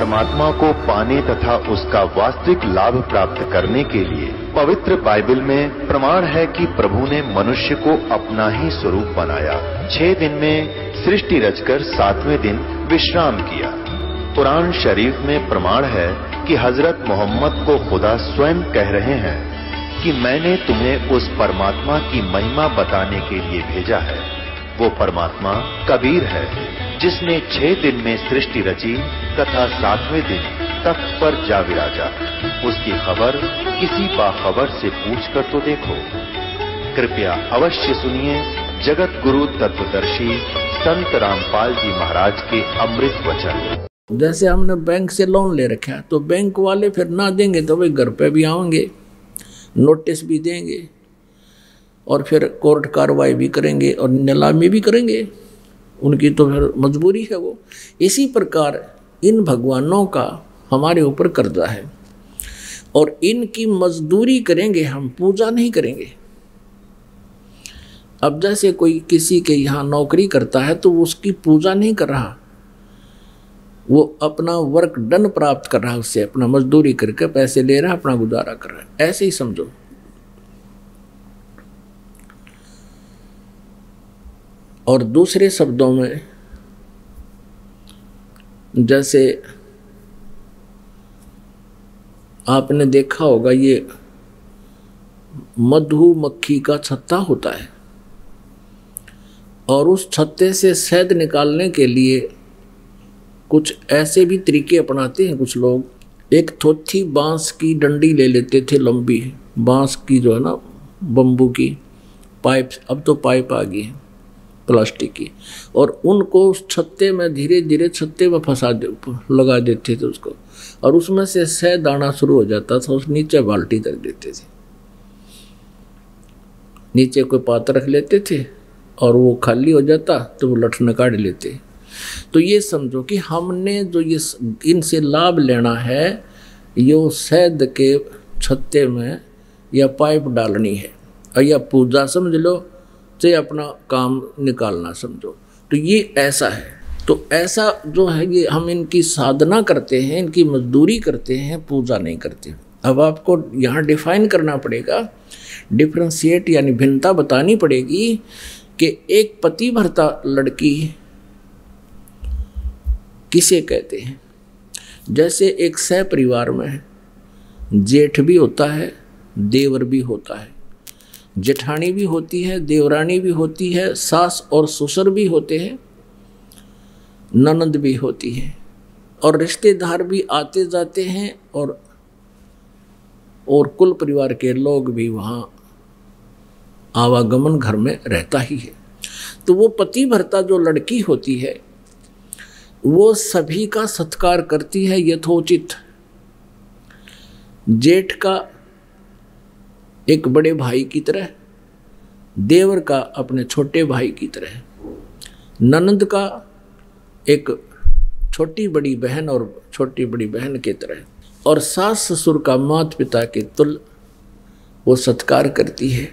परमात्मा को पाने तथा उसका वास्तविक लाभ प्राप्त करने के लिए पवित्र बाइबल में प्रमाण है कि प्रभु ने मनुष्य को अपना ही स्वरूप बनाया। छह दिन में सृष्टि रचकर सातवें दिन विश्राम किया। कुरान शरीफ में प्रमाण है कि हज़रत मोहम्मद को खुदा स्वयं कह रहे हैं कि मैंने तुम्हें उस परमात्मा की महिमा बताने के लिए भेजा है। वो परमात्मा कबीर है, जिसने छह दिन में सृष्टि रची तथा सातवें दिन तख्त पर जा विराजा। उसकी खबर किसी बाखबर से पूछ कर तो देखो। कृपया अवश्य सुनिए जगत गुरु तत्वदर्शी संत रामपाल जी महाराज के अमृत वचन। जैसे हमने बैंक से लोन ले रखा है तो बैंक वाले फिर ना देंगे तो वे घर पे भी आएँगे नोटिस भी देंगे। और फिर कोर्ट कार्रवाई भी करेंगे और नीलामी भी करेंगे। उनकी तो फिर मजबूरी है वो। इसी प्रकार इन भगवानों का हमारे ऊपर कर्जा है। और इनकी मजदूरी करेंगे हम, पूजा नहीं करेंगे। अब जैसे कोई किसी के यहाँ नौकरी करता है तो वो उसकी पूजा नहीं कर रहा। वो अपना वर्क डन प्राप्त कर रहा है, उससे अपना मजदूरी करके पैसे ले रहा है, अपना गुजारा कर रहा है। ऐसे ही समझो। और दूसरे शब्दों में, जैसे आपने देखा होगा ये मधुमक्खी का छत्ता होता है और उस छत्ते से शहद निकालने के लिए कुछ ऐसे भी तरीके अपनाते हैं कुछ लोग। एक थोथी बाँस की डंडी ले लेते थे लंबी, बाँस की जो है ना बम्बू की, पाइप, अब तो पाइप आ गई है। प्लास्टिक की। और उनको उस छत्ते में धीरे धीरे छत्ते में फंसा दे, लगा देते थे उसको। और उसमें से शहद आना शुरू हो जाता था, उस नीचे बाल्टी रख देते थे। नीचे कोई पात्र रख लेते थे और वो खाली हो जाता तो वो लठन काट लेते। तो ये समझो कि हमने जो ये इनसे लाभ लेना है, यो शहद के छत्ते में या पाइप डालनी है। और या पूजा, समझ लो चाहे अपना काम निकालना समझो। तो ये ऐसा है। तो ऐसा जो है ये हम इनकी साधना करते हैं, इनकी मजदूरी करते हैं, पूजा नहीं करते अब आपको यहाँ डिफाइन करना पड़ेगा। डिफ्रेंशिएट यानी भिन्नता बतानी पड़ेगी कि एक पति भरता लड़की किसे कहते हैं? जैसे एक सह परिवार में जेठ भी होता है, देवर भी होता है। जेठानी भी होती है, देवरानी भी होती है, सास और ससुर भी होते हैं, ननद भी होती है और रिश्तेदार भी आते जाते हैं और और कुल परिवार के लोग भी वहाँ आवागमन घर में रहता ही है। तो वो पति भरता जो लड़की होती है, वो सभी का सत्कार करती है यथोचित। जेठ का एक बड़े भाई की तरह, देवर का अपने छोटे भाई की तरह, ननद का एक छोटी बड़ी बहन और छोटी बड़ी बहन की तरह, और सास ससुर का माता पिता के तुल वो सत्कार करती है।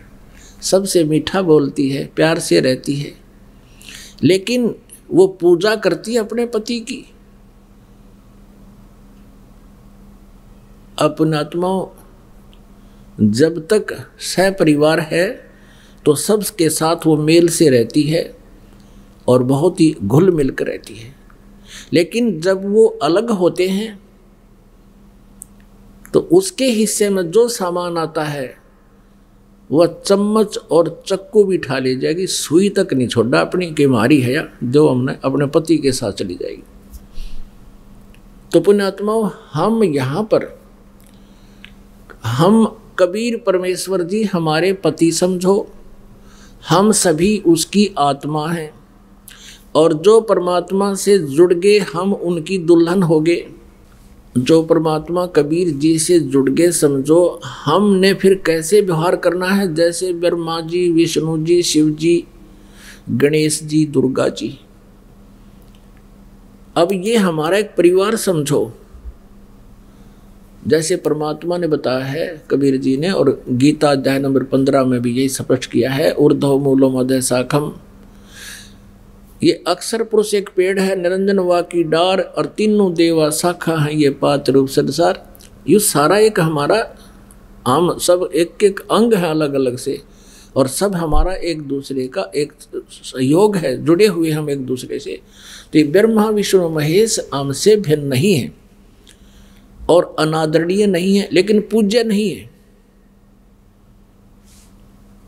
सबसे मीठा बोलती है, प्यार से रहती है। लेकिन वो पूजा करती है अपने पति की। अपनात्माओं जब तक सह परिवार है तो सबके साथ वो मेल से रहती है और बहुत ही घुल मिल कर रहती है। लेकिन जब वो अलग होते हैं तो उसके हिस्से में जो सामान आता है, वह चम्मच और चक्कू भी उठा ले जाएगी। सुई तक नहीं छोड़ा अपनी के मारी है या जो हमने अपने पति के साथ चली जाएगी। तो पुण्यात्माओं, हम यहाँ पर, हम कबीर परमेश्वर जी, हमारे पति समझो, हम सभी उसकी आत्मा हैं। और जो परमात्मा से जुड़ गए हम उनकी दुल्हन हो गए जो परमात्मा कबीर जी से जुड़ गए समझो, हमने फिर कैसे व्यवहार करना है? जैसे ब्रह्मा जी, विष्णु जी, शिव जी, गणेश जी, दुर्गा जी। अब ये हमारा एक परिवार समझो। जैसे परमात्मा ने बताया है, कबीर जी ने, और गीता अध्याय नंबर पंद्रह में भी यही स्पष्ट किया है, ऊर्धव मूलो मदय साखम ये अक्सर पुरुष एक पेड़ है, निरंजन वा की डार, और तीनों देवा शाखा है, ये पात्र रूप संसार। ये सारा एक हमारा आम सब एक एक अंग है अलग अलग से, और सब हमारा एक दूसरे का एक सहयोग है, जुड़े हुए हम एक दूसरे से। तो ये ब्रह्मा, विष्णु, महेश, हमसे भिन्न नहीं है। और अनादरणीय नहीं है, लेकिन पूज्य नहीं है।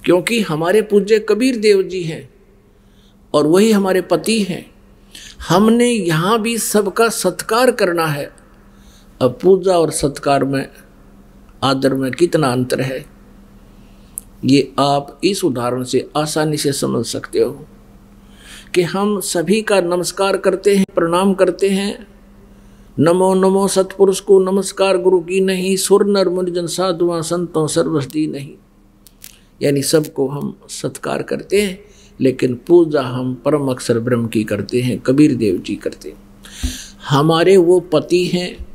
क्योंकि हमारे पूज्य कबीर देव जी हैं और वही हमारे पति हैं। हमने यहाँ भी सबका सत्कार करना है। अब पूजा और सत्कार में, आदर में कितना अंतर है? ये आप इस उदाहरण से आसानी से समझ सकते हो कि हम सभी का नमस्कार करते हैं, प्रणाम करते हैं नमो नमो सतपुरुष को नमस्कार, गुरु की नहीं, सुर नर मुनिजन साधुआ, संतों सर्वस्ती नहीं। यानी सबको हम सत्कार करते हैं, लेकिन पूजा हम परम अक्षर ब्रह्म की करते हैं, कबीर देव जी करते हैं। हमारे वो पति हैं,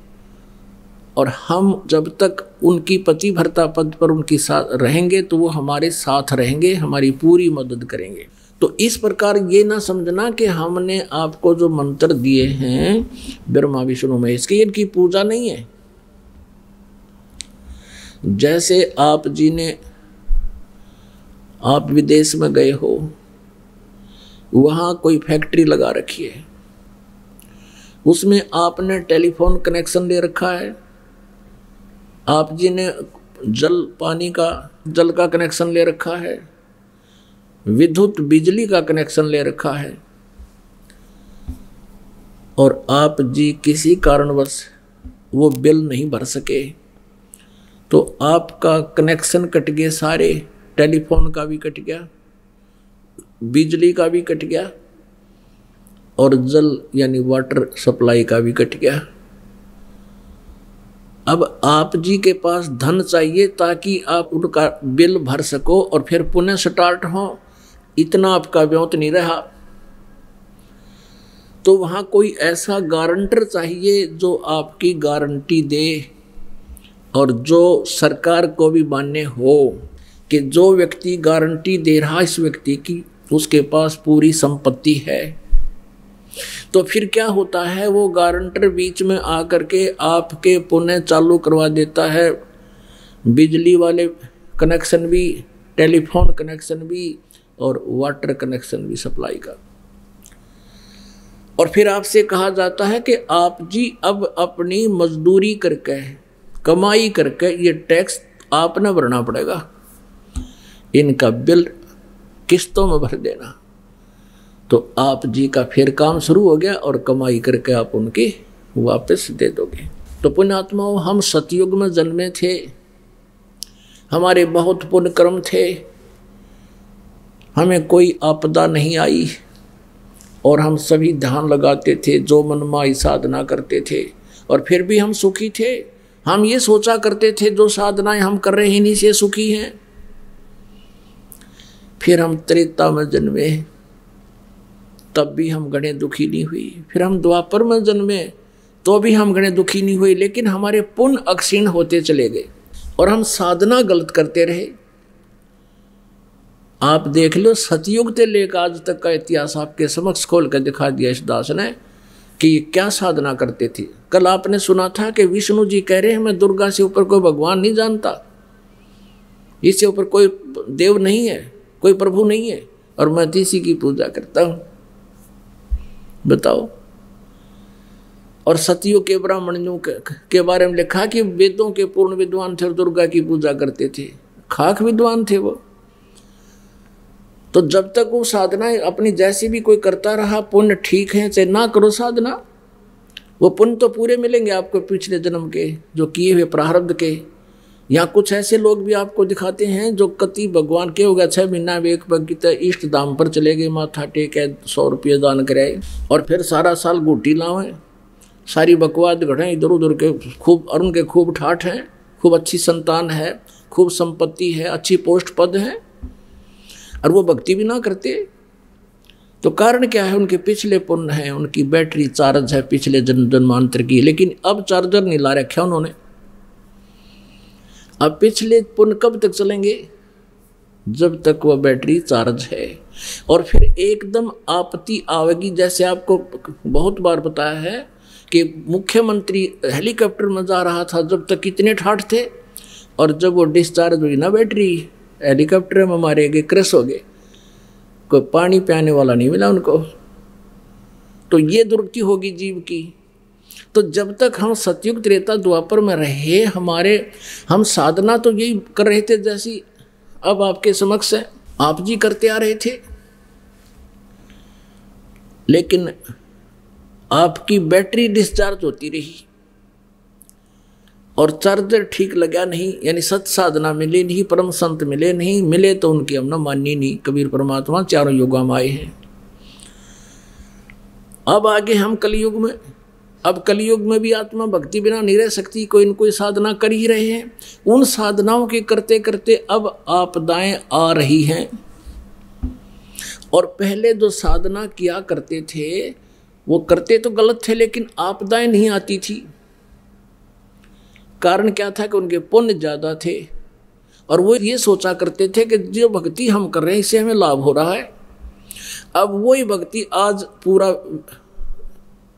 और हम जब तक उनकी पति भरता पद पर उनके साथ रहेंगे तो वो हमारे साथ रहेंगे, हमारी पूरी मदद करेंगे। तो इस प्रकार ये ना समझना कि हमने आपको जो मंत्र दिए हैं, ब्रह्मा, विष्णु, महेश की इनकी पूजा नहीं है। जैसे आप जी ने, आप विदेश में गए हो, वहाँ कोई फैक्ट्री लगा रखी है, उसमें आपने टेलीफोन कनेक्शन ले रखा है, आप जी ने जल, पानी का, जल का कनेक्शन ले रखा है विद्युत बिजली का कनेक्शन ले रखा है। और आप जी किसी कारणवश वो बिल नहीं भर सके तो आपका कनेक्शन कट गए सारे टेलीफोन का भी कट गया, बिजली का भी कट गया, और जल यानी वाटर सप्लाई का भी कट गया। अब आप जी के पास धन चाहिए ताकि आप उनका बिल भर सको और फिर पुनः स्टार्ट हो। इतना आपका व्योत नहीं रहा। तो वहाँ कोई ऐसा गारंटर चाहिए जो आपकी गारंटी दे और जो सरकार को भी मान्य हो कि जो व्यक्ति गारंटी दे रहा इस व्यक्ति की, उसके पास पूरी संपत्ति है। तो फिर क्या होता है, वो गारंटर बीच में आकर के आपके पुनः चालू करवा देता है। बिजली वाले कनेक्शन भी, टेलीफोन कनेक्शन भी और वाटर कनेक्शन भी सप्लाई का। और फिर आपसे कहा जाता है कि आप जी अब अपनी मजदूरी करके, कमाई करके ये टैक्स आपने भरना पड़ेगा। इनका बिल किस्तों में भर देना। तो आप जी का फिर काम शुरू हो गया और कमाई करके आप उनकी वापस दे दोगे। तो पुण्यात्माओं, हम सतयुग में जन्मे थे। हमारे बहुत पुण्य कर्म थे। हमें कोई आपदा नहीं आई। और हम सभी ध्यान लगाते थे, जो मनमाई साधना करते थे। और फिर भी हम सुखी थे। हम ये सोचा करते थे, जो साधनाएँ हम कर रहे हैं, इन्हीं से सुखी हैं। फिर हम त्रेता में जन्मे। तब भी हम गणे दुखी नहीं हुई। फिर हम द्वापर में जन्मे। तो भी हम गणे दुखी नहीं हुए, लेकिन हमारे पुण्य अक्षीण होते चले गए। और हम साधना गलत करते रहे। आप देख लो सतयुग से लेकर आज तक का इतिहास आपके समक्ष खोल कर दिखा दिया इस दास ने कि ये क्या साधना करते थे। कल आपने सुना था कि विष्णु जी कह रहे हैं मैं दुर्गा से ऊपर कोई भगवान नहीं जानता। इससे ऊपर कोई देव नहीं है कोई प्रभु नहीं है और मैं तीसी की पूजा करता हूँ। बताओ। और सतियों के ब्राह्मणों के, के बारे में लिखा कि वेदों के पूर्ण विद्वान थे और दुर्गा की पूजा करते थे। खाक विद्वान थे वो। तो जब तक वो साधना अपनी जैसी भी कोई करता रहा, पुण्य ठीक है, चाहे ना करो साधना, वो पुण्य तो पूरे मिलेंगे आपको पिछले जन्म के, जो किए हुए प्रारब्ध के। यहाँ कुछ ऐसे लोग भी आपको दिखाते हैं जो कति भगवान के हो गया छह महीना में एक इष्ट दाम पर चले गए, माथा टेके, सौ रुपये दान कराए, और फिर सारा साल गुटी लावे। सारी बकवाद घड़े इधर उधर के खूब और उनके खूब ठाठ हैं, खूब अच्छी संतान है, खूब संपत्ति है, अच्छी पोस्ट पद है। और वो भक्ति भी ना करते। तो कारण क्या है? उनके पिछले पुण्य है, उनकी बैटरी चार्ज है पिछले जन्म जन्मांतर की। लेकिन अब चार्जर नहीं ला रखा उन्होंने। अब पिछले पुण्य कब तक चलेंगे? जब तक वह बैटरी चार्ज है। और फिर एकदम आपत्ति आवेगी, जैसे आपको बहुत बार बताया है कि मुख्यमंत्री हेलीकॉप्टर में जा रहा था, जब तक कितने ठाठ थे, और जब वो डिस्चार्ज हुई ना बैटरी हेलीकॉप्टर में मारे गए क्रश हो गए। कोई पानी पियाने वाला नहीं मिला उनको। तो ये दुर्गति होगी जीव की। तो जब तक हम सतयुग त्रेता द्वापर में रहे, हमारे, हम साधना तो यही कर रहे थे जैसी अब आपके समक्ष है। आप जी करते आ रहे थे। लेकिन आपकी बैटरी डिस्चार्ज होती रही। और चार्जर ठीक लगा नहीं, यानी सत साधना मिले नहीं, परम संत मिले नहीं, मिले तो उनकी हमने माननी नहीं, कबीर परमात्मा चारों युगा में आए हैं। अब आगे हम कलयुग में, अब कलयुग में भी आत्मा भक्ति बिना नहीं रह सकती, कोई न कोई साधना कर ही रहे हैं। उन साधनाओं के करते करते अब आपदाएँ आ रही हैं। और पहले जो साधना किया करते थे, वो करते तो गलत थे, लेकिन आपदाएँ नहीं आती थी। कारण क्या था कि उनके पुण्य ज़्यादा थे? और वो ये सोचा करते थे कि जो भक्ति हम कर रहे हैं, इससे हमें लाभ हो रहा है। अब वही भक्ति आज पूरा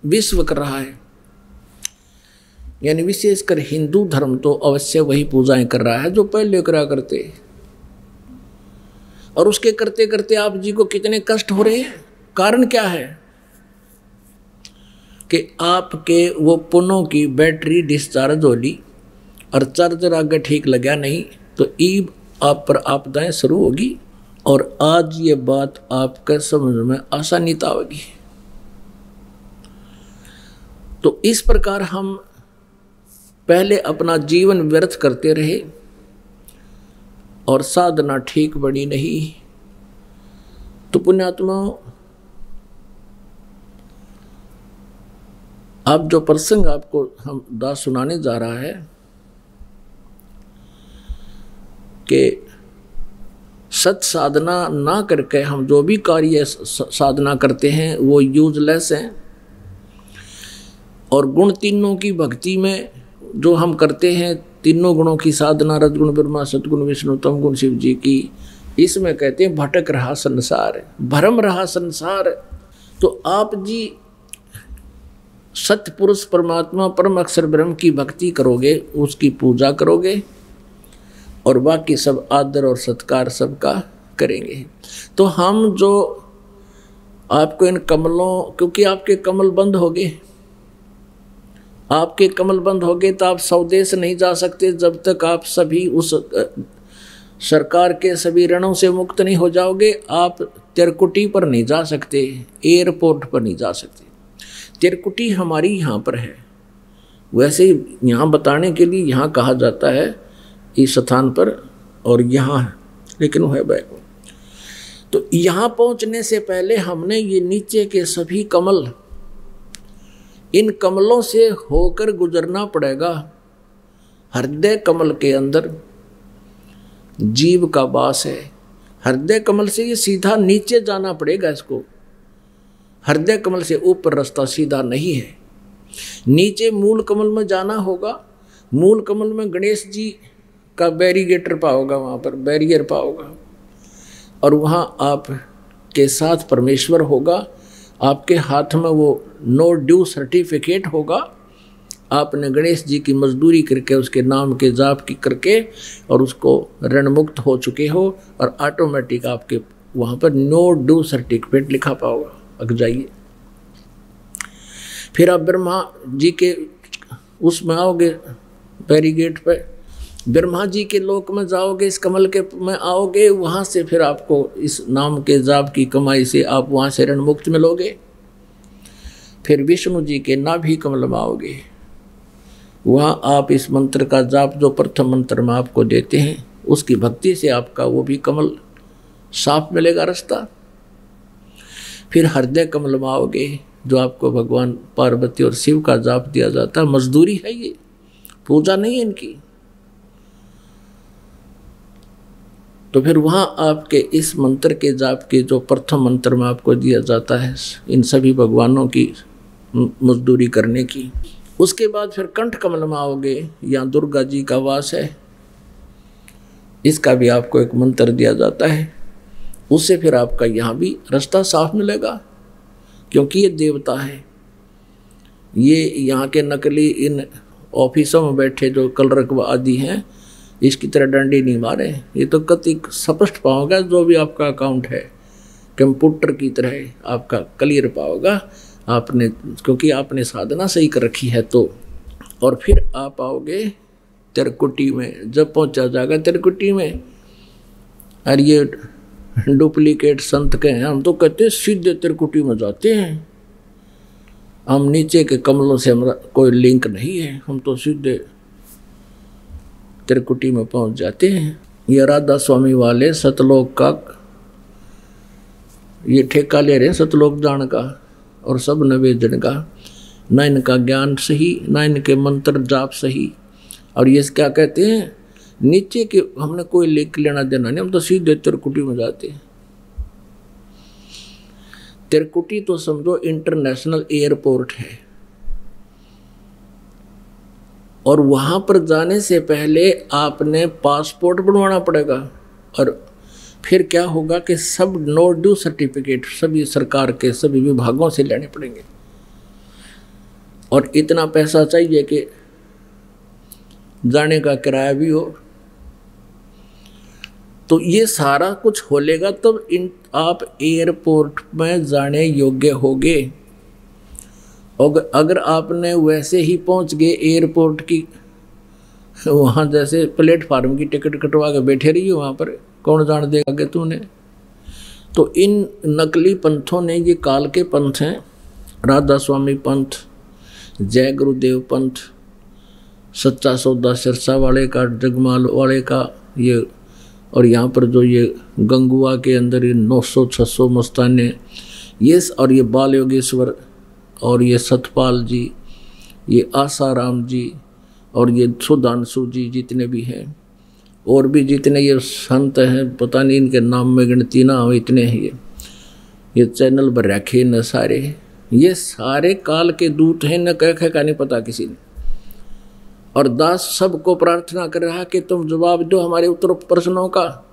विश्व कर रहा है। यानी विशेषकर हिंदू धर्म तो अवश्य वही पूजाएँ कर रहा है, जो पहले करा करते। और उसके करते करते आप जी को कितने कष्ट हो रहे हैं? कारण क्या है? कि आपके वो पुनों की बैटरी डिस्चार्ज हो ली। और चार्जर आगे ठीक लगा नहीं तो ईब आप पर आपदाएँ शुरू होगी और आज ये बात आपके समझ में आसानी आवेगी तो इस प्रकार हम पहले अपना जीवन व्यर्थ करते रहे और साधना ठीक बनी नहीं। तो पुण्यात्मा अब जो प्रसंग आपको हम दास सुनाने जा रहा है कि सत साधना ना करके हम जो भी कार्य साधना करते हैं, वो यूजलेस हैं। और गुण तीनों की भक्ति में जो हम करते हैं, तीनों गुणों की साधना, रजगुण, ब्रह्मा, सतगुण, विष्णु, तम गुण, शिव जी की, इसमें कहते हैं, भटक रहा संसार भरम रहा संसार तो आप जी सत्य पुरुष परमात्मा परम अक्षर ब्रह्म की भक्ति करोगे, उसकी पूजा करोगे और बाकी सब आदर और सत्कार सबका करेंगे। तो हम जो आपको इन कमलों, क्योंकि आपके कमल बंद हो गए, आपके कमल बंद हो गए तो आप स्वदेश नहीं जा सकते जब तक आप सभी उस सरकार के सभी ऋणों से मुक्त नहीं हो जाओगे, आप तिरकुटी पर नहीं जा सकते, एयरपोर्ट पर नहीं जा सकते। तिरकुटी हमारी यहाँ पर है। वैसे यहाँ बताने के लिए यहाँ कहा जाता है इस स्थान पर और यहाँ है, लेकिन वो है। बैग तो यहाँ पहुँचने से पहले हमने ये नीचे के सभी कमल, इन कमलों से होकर गुजरना पड़ेगा हृदय कमल के अंदर। जीव का वास है। हृदय कमल से ये सीधा नीचे जाना पड़ेगा इसको। हृदय कमल से ऊपर रास्ता सीधा नहीं है। नीचे मूल कमल में जाना होगा। मूल कमल में गणेश जी का बैरिगेटर पाओगा, वहाँ पर बैरियर पाओगा। और वहाँ आप के साथ परमेश्वर होगा, आपके हाथ में वो नो ड्यू सर्टिफिकेट होगा। आपने गणेश जी की मजदूरी करके, उसके नाम के जाप की करके, और उसको ऋण मुक्त हो चुके हो, और ऑटोमेटिक आपके वहाँ पर नो ड्यू सर्टिफिकेट लिखा पाओगा। अग जाइए। फिर आप ब्रह्मा जी के, उसमें आओगे बैरीगेट पे। ब्रह्मा जी के लोक में जाओगे, इस कमल के में आओगे, वहाँ से फिर आपको इस नाम के जाप की कमाई से आप वहाँ से ऋण मुक्त मिलोगे। फिर विष्णु जी के नाभि कमल में आओगे। वहाँ आप इस मंत्र का जाप, जो प्रथम मंत्र में आपको देते हैं, उसकी भक्ति से आपका वो भी कमल साफ़ मिलेगा रास्ता। फिर हृदय कमल में आओगे, जो आपको भगवान पार्वती और शिव का जाप दिया जाता है। मजदूरी है ये, पूजा नहीं है इनकी। तो फिर वहाँ आपके इस मंत्र के जाप के जो प्रथम मंत्र में आपको दिया जाता है, इन सभी भगवानों की मजदूरी करने की। उसके बाद फिर कंठ कमल में आओगे, यहाँ दुर्गा जी का वास है। इसका भी आपको एक मंत्र दिया जाता है। उससे फिर आपका यहाँ भी रास्ता साफ़ मिलेगा, क्योंकि ये देवता है। ये यहाँ के नकली इन ऑफिसों में बैठे जो कलरक आदि हैं इसकी तरह डंडी नहीं मारे। ये तो कति स्पष्ट पाओगे जो भी आपका अकाउंट है। कंप्यूटर की तरह आपका क्लियर पाओगा। आपने, क्योंकि आपने साधना सही कर रखी है तो। और फिर आप आओगे तिरकुटी में, जब पहुँचा जाएगा तिरकुटी में। और ये डुप्लीकेट संत के हैं हम तो कहते सीधे तिरकुटी में जाते हैं। हम नीचे के कमलों से हमारा कोई लिंक नहीं है। हम तो सीधे त्रिकुटी में पहुँच जाते हैं। ये राधा स्वामी वाले सतलोक का ये ठेका ले रहे हैं सतलोक जान का और सब नवेदन का। न इनका ज्ञान सही न इनके मंत्र जाप सही। और ये क्या कहते हैं? नीचे के हमने कोई लेख लेना देना नहीं, हम तो सीधे त्रिकुटी में जाते हैं। त्रिकुटी तो समझो इंटरनेशनल एयरपोर्ट है। और वहाँ पर जाने से पहले आपने पासपोर्ट बनवाना पड़ेगा। और फिर क्या होगा कि सब नो ड्यू सर्टिफिकेट सभी सरकार के, सभी विभागों से लेने पड़ेंगे। और इतना पैसा चाहिए कि जाने का किराया भी हो। तो ये सारा कुछ होलेगा तब इन, आप एयरपोर्ट में जाने योग्य होगे। और अगर आपने वैसे ही पहुँच गए एयरपोर्ट की, वहाँ जैसे प्लेटफार्म की टिकट कटवा के बैठे रही वहाँ पर, कौन जान देगा कि तूने। तो इन नकली पंथों ने ये काल के पंथ हैं, राधा स्वामी पंथ, जय गुरुदेव पंथ, सच्चा सौदा सिरसा वाले का, जगमाल वाले का, ये, और यहाँ पर जो ये गंगुआ के अंदर ये नौ सौ छः सौ मस्ताने, ये और ये बाल योगेश्वर और ये सतपाल जी, ये आसाराम जी और ये सुधांशु जी जितने भी हैं, और भी जितने ये संत हैं, पता नहीं इनके नाम में गिनती ना हो, इतने हैं ये। ये चैनल पर रखे न सारे। ये सारे काल के दूत हैं, न कह कह का नहीं पता किसी ने। और दास सबको प्रार्थना कर रहा कि तुम जवाब दो हमारे उत्तर प्रश्नों का।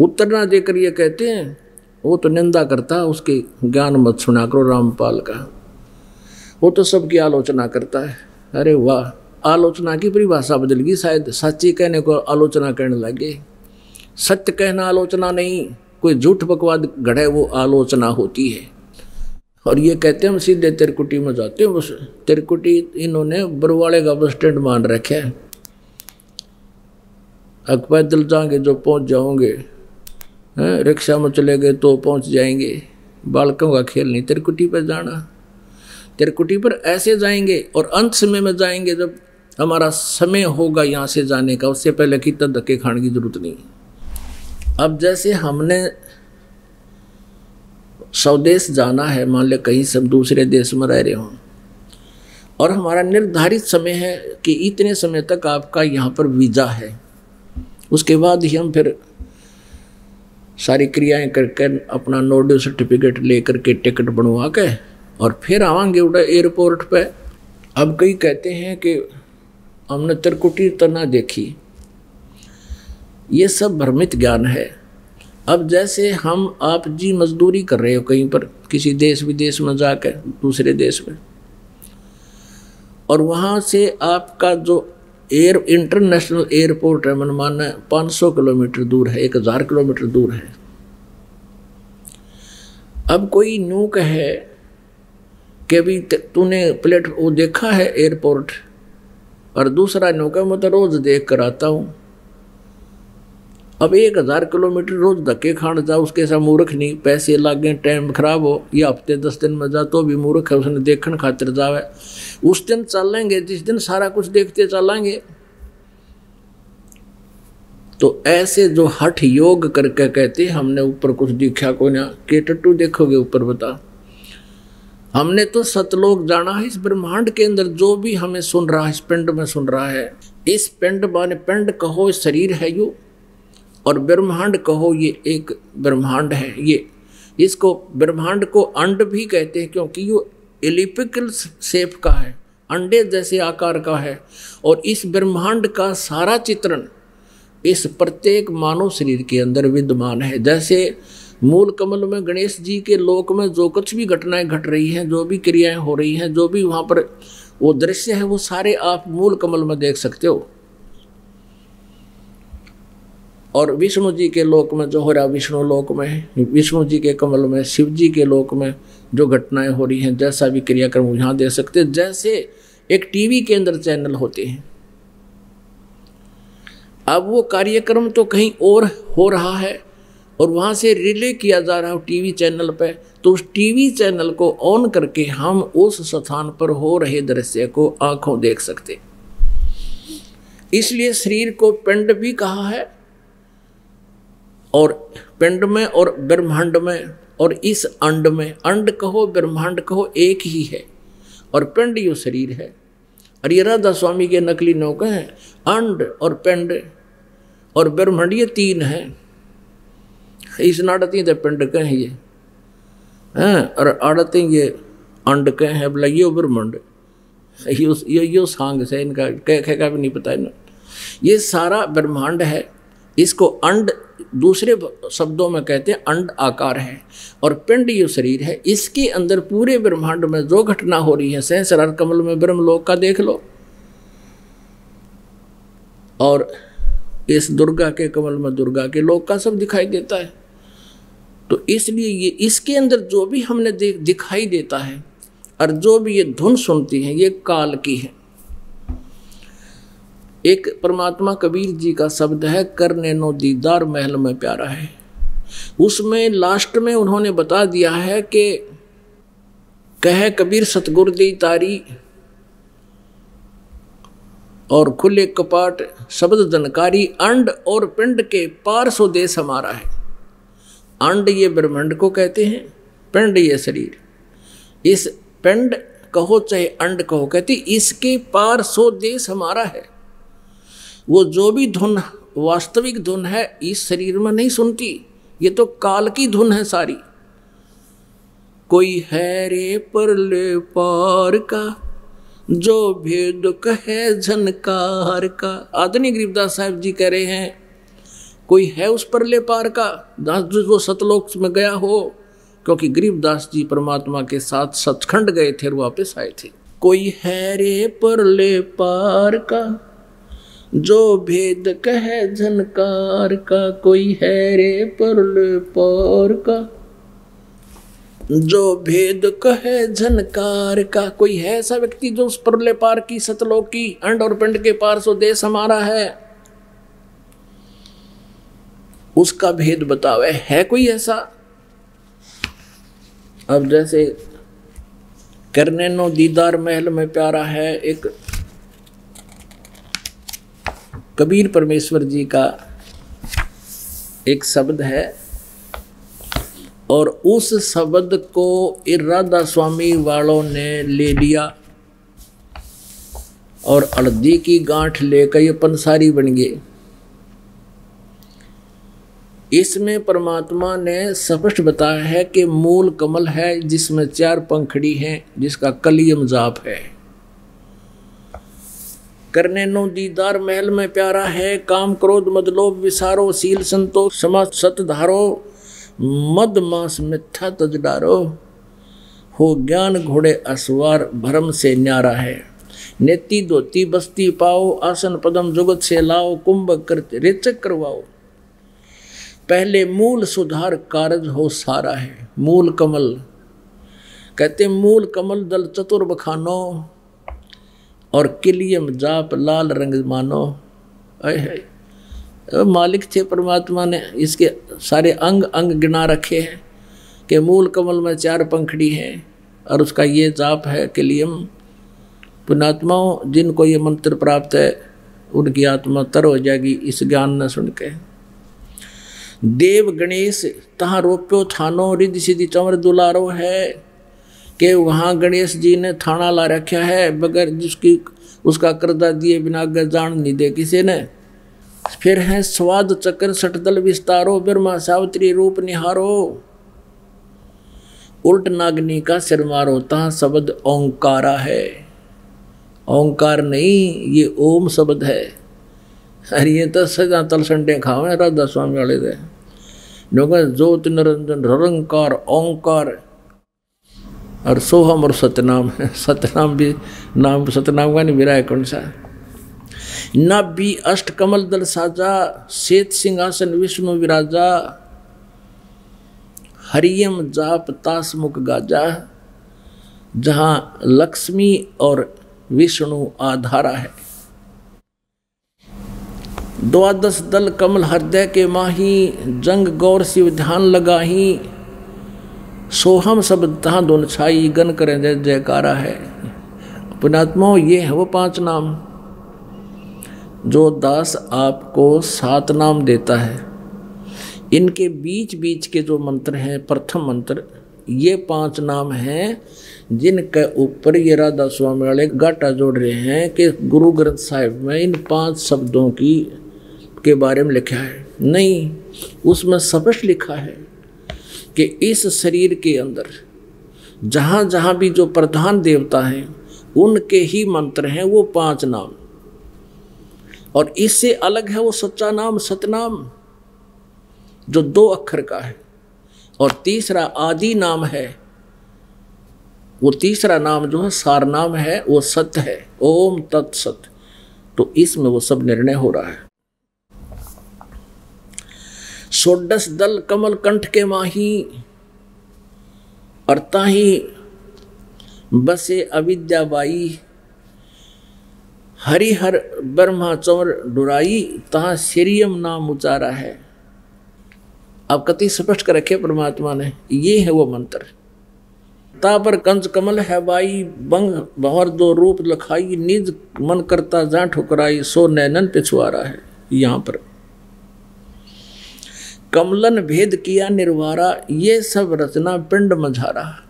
उत्तर ना देकर ये कहते हैं वो तो निंदा करता है उसके ज्ञान मत सुना करो रामपाल का। वो तो सबकी आलोचना करता है। अरे वाह, आलोचना की परिभाषा बदल गई शायद। सच्ची कहने को आलोचना करने लगे। सत्य कहना आलोचना नहीं, कोई झूठ बकवाद गढ़े वो आलोचना होती है। और ये कहते हैं, हम सीधे तिरकुटी में जाते हैं। बस तिरकुटी इन्होंने बरवाड़े का बस स्टैंड मान रखे है। पैदल जाएँगे जो पहुँच जाओगे। रिक्शा में चले गए तो पहुँच जाएँगे। बालकों का खेल नहीं, तिरकुटी पर जाना। तिरकुटी पर ऐसे जाएँगे और अंत समय में जाएँगे जब हमारा समय होगा यहाँ से जाने का। उससे पहले कितना धक्के खाने की ज़रूरत नहीं। अब जैसे हमने स्वदेश जाना है, मान लिया कहीं सब दूसरे देश में रह रहे हों, और हमारा निर्धारित समय है कि इतने समय तक आपका यहाँ पर वीज़ा है। उसके बाद ही हम फिर सारी क्रियाएँ करके अपना नोडल सर्टिफिकेट लेकर के टिकट बनवा के और फिर आवांगे उड़ा एयरपोर्ट पे। अब कई कहते हैं कि हमने त्रिकुटी तो ना देखी। ये सब भ्रमित ज्ञान है। अब जैसे हम आप जी मजदूरी कर रहे हो कहीं पर, किसी देश विदेश में जाकर, दूसरे देश में, और वहाँ से आपका जो एयर इंटरनेशनल एयरपोर्ट है, मन मानना पाँच सौ किलोमीटर दूर है, एक हज़ार किलोमीटर दूर है। अब कोई न्यू कहे कि भी तूने प्लेट, वो देखा है एयरपोर्ट और दूसरा न्यू कहे, मैं तो रोज़ देख कर आता हूँ। अब एक हज़ार किलोमीटर रोज़ धक्के खान जा उसके ऐसा मूर्ख नहीं। पैसे लागे टाइम खराब हो, या हफ़्ते दस दिन में जा तो भी मूर्ख है, उसने देखने खातिर जावे। उस दिन चलेंगे, जिस दिन सारा कुछ देखते चलेंगे। तो ऐसे जो हठ योग करके कहते हमने ऊपर कुछ दिखा को ना। के टट्टू देखोगे ऊपर बता। हमने तो सतलोक जाना है, इस ब्रह्मांड के अंदर जो भी हमें सुन रहा है, इस पिंड में सुन रहा है। इस पिंड माने पिंड कहो शरीर है यू। और ब्रह्मांड कहो ये एक ब्रह्मांड है, ये, इसको ब्रह्मांड को अंड भी कहते हैं क्योंकि ये एलिपिकल शेप का है, अंडे जैसे आकार का है। और इस ब्रह्मांड का सारा चित्रण इस प्रत्येक मानव शरीर के अंदर विद्यमान है। जैसे मूल कमल में गणेश जी के लोक में जो कुछ भी घटनाएँ घट रही हैं, जो भी क्रियाएँ हो रही हैं, जो भी वहाँ पर वो दृश्य है, वो सारे आप मूल कमल में देख सकते हो। और विष्णु जी के लोक में जो हो रहा विष्णु लोक में विष्णु जी के कमल में, शिव जी के लोक में जो घटनाएँ हो रही हैं, जैसा भी क्रियाक्रम यहाँ दे सकते जैसे एक टीवी के अंदर चैनल होते हैं। अब वो कार्यक्रम तो कहीं और हो रहा है और वहाँ से रिले किया जा रहा है टीवी चैनल पे तो उस टीवी चैनल को ऑन करके हम उस स्थान पर हो रहे दृश्य को आँखों देख सकते इसलिए शरीर को पिंड भी कहा है और पिंड में और ब्रह्मांड में और इस अंड में। अंड कहो, ब्रह्मांड कहो, एक ही है और पिंड यो शरीर है। और ये राधा स्वामी के नकली नौके हैं। अंड और पिंड और ब्रह्मांड, ये तीन हैं। इस नाड़ती तो पिंड के हैं ये। हैं, और आड़ते ये अंड के हैं बोला यो ब्रह्मांड। यो यो यो सांग से इनका, कह का भी नहीं पता है ना ये सारा ब्रह्मांड है। इसको अंड दूसरे शब्दों में कहते हैं, अंड आकार है और पिंड यो शरीर है। इसके अंदर पूरे ब्रह्मांड में जो घटना हो रही है, सहसरार कमल में ब्रह्मलोक का देख लो। और इस दुर्गा के कमल में दुर्गा के लोक का सब दिखाई देता है। तो इसलिए ये, इसके अंदर जो भी हमने देख दिखाई देता है और जो भी ये धुन सुनती है, ये काल की है। एक परमात्मा कबीर जी का शब्द है, करने नो दीदार महल में प्यारा है। उसमें लास्ट में उन्होंने बता दिया है कि कह कबीर, सतगुर दी तारी और खुले कपाट, शब्द जनकारी अंड और पिंड के पार सो देश हमारा है। अंड ये ब्रह्मांड को कहते हैं, पिंड ये शरीर। इस पिंड कहो चाहे अंड कहो, कहते इसके पार सो देश हमारा है। वो जो भी धुन, वास्तविक धुन है, इस शरीर में नहीं सुनती। ये तो काल की धुन है सारी। कोई है रे परले पार का, जो भेद कहे झनकार का। आदनी गरीबदास साहब जी कह रहे हैं, कोई है उस परले पार का? दास जो सतलोक में गया हो, क्योंकि गरीबदास जी परमात्मा के साथ सचखंड गए थे और वापस आए थे। कोई है रे परले पार का जो भेद कहे झनकार का, कोई है रे परले पार का? जो भेद कहे झनकार का, कोई है ऐसा व्यक्ति जो उस परले पार की सतलोक की अंड और पिंड के पार सो देश हमारा है? उसका भेद बतावे, है कोई ऐसा? अब जैसे करने नो दीदार महल में प्यारा है, एक कबीर परमेश्वर जी का एक शब्द है और उस शब्द को इरादा स्वामी वालों ने ले लिया और हल्दी की गांठ लेकर ये पंसारी बन गए। इसमें परमात्मा ने स्पष्ट बताया है कि मूल कमल है जिसमें चार पंखड़ी हैं, जिसका कलियम जाप है। करने नो दीदार महल में प्यारा है, काम क्रोध मदलोभ विसारो, सील संतोष समाज सत धारो, मद मास मिथ्या तज डारो। हो ज्ञान घोड़े असवार, भरम से न्यारा है। नेति धोती बस्ती पाओ, आसन पदम जुगत से लाओ, कुंभ कर रेचक करवाओ। पहले मूल सुधार कारज हो सारा है। मूल कमल, कहते मूल कमल दल चतुर बखानो। और किलियम जाप लाल रंग मानो। अय है मालिक थे परमात्मा ने इसके सारे अंग अंग गिना रखे हैं कि मूल कमल में चार पंखड़ी हैं और उसका ये जाप है किलियम। पुणात्माओं जिनको ये मंत्र प्राप्त है उनकी आत्मा तर हो जाएगी इस ज्ञान न सुन के। देव गणेश तहाँ रोप्यो थानो रिद्धि सिद्धि चंवर दुलारो है। कि वहाँ गणेश जी ने थाना ला रखा है बगैर जिसकी, उसका कर्जा दिए बिना अगर जान नहीं दे किसी ने। फिर है स्वाद चक्र सटदल विस्तारो, ब्रह्मा सावित्री रूप निहारो। उल्ट नागनी का सिर मारो तहाँ शब्द ओंकारा है। ओंकार नहीं, ये ओम शब्द है। अरे, ये तो सजा तल संडे खावे राधा स्वामी वाले दे ज्योति निरंजन निरंकार ओंकार और सोहम और सतनाम है सतनाम भी, नाम, सतनाम का नहीं मेरा कौन सा? न भी अष्ट कमल दल साजा श्वेत सिंहासन विष्णु विराजा, हरियम जाप तास मुख गाजा, जहाँ लक्ष्मी और विष्णु आधारा है। द्वादश दल कमल हृदय के माही, जंग गौर शिव ध्यान लगाही सोहम सब तहा दोन छाई, गन करें, जय जयकारा है। पुणात्मा ये है वो पाँच नाम। जो दास आपको सात नाम देता है। इनके बीच बीच के जो मंत्र हैं, प्रथम मंत्र, ये पाँच नाम हैं, जिनके ऊपर ये राधा स्वामी वाले गाटा जोड़ रहे हैं कि गुरु ग्रंथ साहिब में इन पाँच शब्दों की के बारे में लिखा है। नहीं, उसमें स्पष्ट लिखा है। कि इस शरीर के अंदर जहाँ जहाँ भी जो प्रधान देवता हैं, उनके ही मंत्र हैं, वो पाँच नाम। और इससे अलग है वो सच्चा नाम, सतनाम, जो दो अक्षर का है। और तीसरा आदि नाम है, वो तीसरा नाम जो है सार नाम है, वो सत्य है, ओम तत्सत। तो इसमें वो सब निर्णय हो रहा है। सोडस दल कमल कंठ के माही। और ताही बसे अविद्याबाई हरिहर ब्रह्मा चौर डुराई, तहा सिरियम नाम उचारा है। अब कति स्पष्ट कर रखे परमात्मा ने? ये है वो मंत्र। ता पर कंज कमल है बाई, बंग भंवर दो रूप लखाई, निज मन करता जा ठुकराई, सो नैनन पिछुआरा है। यहाँ पर कमलन भेद किया निर्वारा, ये सब रचना पिंड मझारा।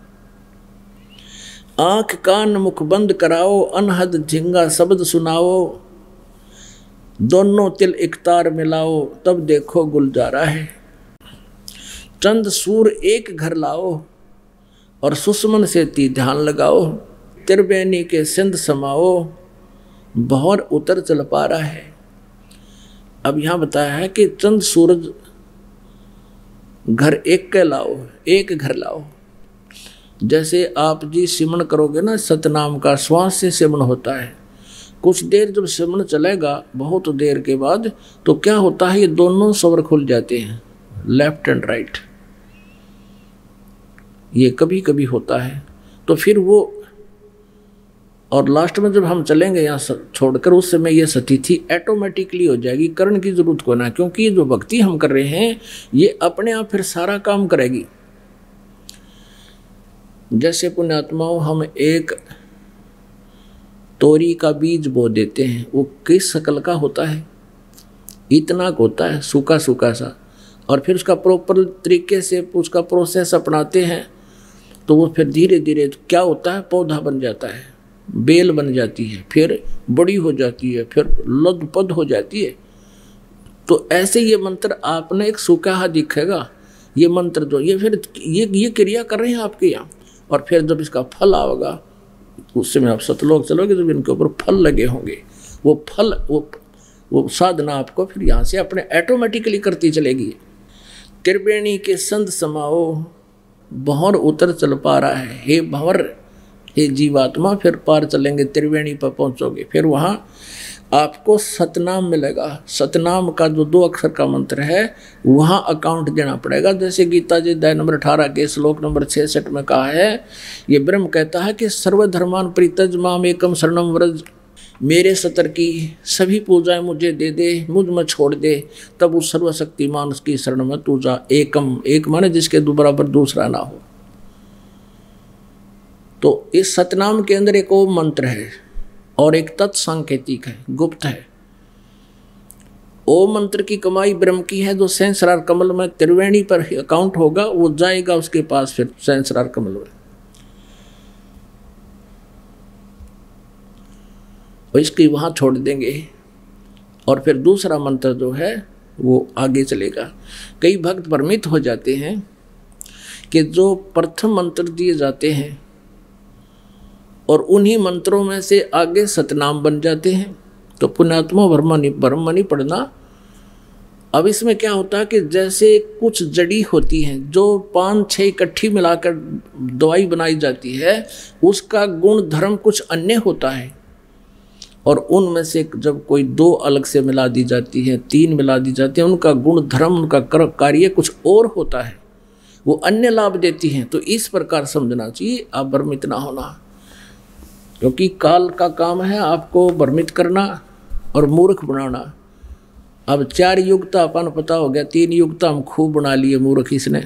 आँख कान मुख बंद कराओ, अनहद झिंगा शब्द सुनाओ। दोनों तिल इकतार मिलाओ, तब देखो गुलजारा है। चंद सूर एक घर लाओ, और सुषमन से ती ध्यान लगाओ। त्रिवेणी के सिंध समाओ बहर उतर चल पा रहा है। अब यहाँ बताया है कि चंद सूरज घर एक के लाओ, एक घर लाओ। जैसे आप जी सिमन करोगे ना, सतनाम का, श्वास से सिमन होता है। कुछ देर जब सिमन चलेगा, बहुत देर के बाद तो क्या होता है, ये दोनों स्वर खुल जाते हैं लेफ़्ट एंड राइट ये कभी कभी होता है। तो फिर वो और लास्ट में जब हम चलेंगे यहाँ छोड़कर उस समय ये सतिथि ऑटोमेटिकली हो जाएगी। करण की ज़रूरत को ना, क्योंकि जो भक्ति हम कर रहे हैं, ये अपने आप फिर सारा काम करेगी। जैसे पुण्यात्माओं हम एक तोरी का बीज बो देते हैं, वो किस शकल का होता है? इतना होता है, सूखा सूखा सा। और फिर उसका प्रॉपर तरीके से उसका प्रोसेस अपनाते हैं तो वो फिर धीरे धीरे क्या होता है? पौधा बन जाता है। बेल बन जाती है, फिर बड़ी हो जाती है, फिर लदपद हो जाती है। तो ऐसे ये मंत्र आपने एक सूखा दिखेगा। ये मंत्र जो, ये फिर ये ये क्रिया कर रहे हैं आपके यहाँ। और फिर जब इसका फल आएगा उस समय आप सतलोक चलोगे जब इनके ऊपर फल लगे होंगे। वो फल, वो वो साधना आपको फिर यहाँ से अपने ऑटोमेटिकली करती चलेगी। त्रिवेणी के संत समाओ, भंवर उतर चल पा रहा है। हे भंवर हे जीवात्मा, फिर पार चलेंगे, त्रिवेणी पर पहुंचोगे। फिर वहाँ आपको सतनाम मिलेगा। सतनाम का जो दो अक्षर का मंत्र है, वहाँ अकाउंट देना पड़ेगा। जैसे गीता जी अध्याय नंबर अठारह के श्लोक नंबर छसठ में कहा है, ये ब्रह्म कहता है कि सर्वधर्मान प्रीतज माम एकम शरणम व्रज, मेरे सतर की सभी पूजाएँ मुझे दे दे, मुझमें छोड़ दे, तब उस सर्वशक्तिमान उसकी शरण में तू जा। एकम, एक माने जिसके दो बराबर दूसरा ना हो। तो इस सतनाम के अंदर एक और मंत्र है और एक तत्सांकेतिक है, गुप्त है। ओ मंत्र की कमाई ब्रह्म की है, जो सेंसरार कमल में त्रिवेणी पर अकाउंट होगा, वो जाएगा उसके पास फिर सेंसरार कमल में। और इसकी वहाँ छोड़ देंगे। और फिर दूसरा मंत्र जो है, वो आगे चलेगा। कई भक्त भ्रमित हो जाते हैं कि जो प्रथम मंत्र दिए जाते हैं और उन्हीं मंत्रों में से आगे सतनाम बन जाते हैं। तो पुण्यात्मा ब्रह्म नहीं ब्रह्म नहीं पढ़ना। अब इसमें क्या होता है कि जैसे कुछ जड़ी होती हैं, जो पाँच छह इकट्ठी मिलाकर दवाई बनाई जाती है, उसका गुण धर्म कुछ अन्य होता है। और उनमें से जब कोई दो अलग से मिला दी जाती है, तीन मिला दी जाती है, उनका गुण धर्म, उनका कार्य कुछ और होता है। वो अन्य लाभ देती हैं। तो इस प्रकार समझना चाहिए। आप भ्रमित ना होना। क्योंकि काल का काम है आपको भ्रमित करना और मूर्ख बनाना। अब चार युग तो अपन पता हो गया, तीन युग तो हम खूब बना लिए मूर्ख इसने।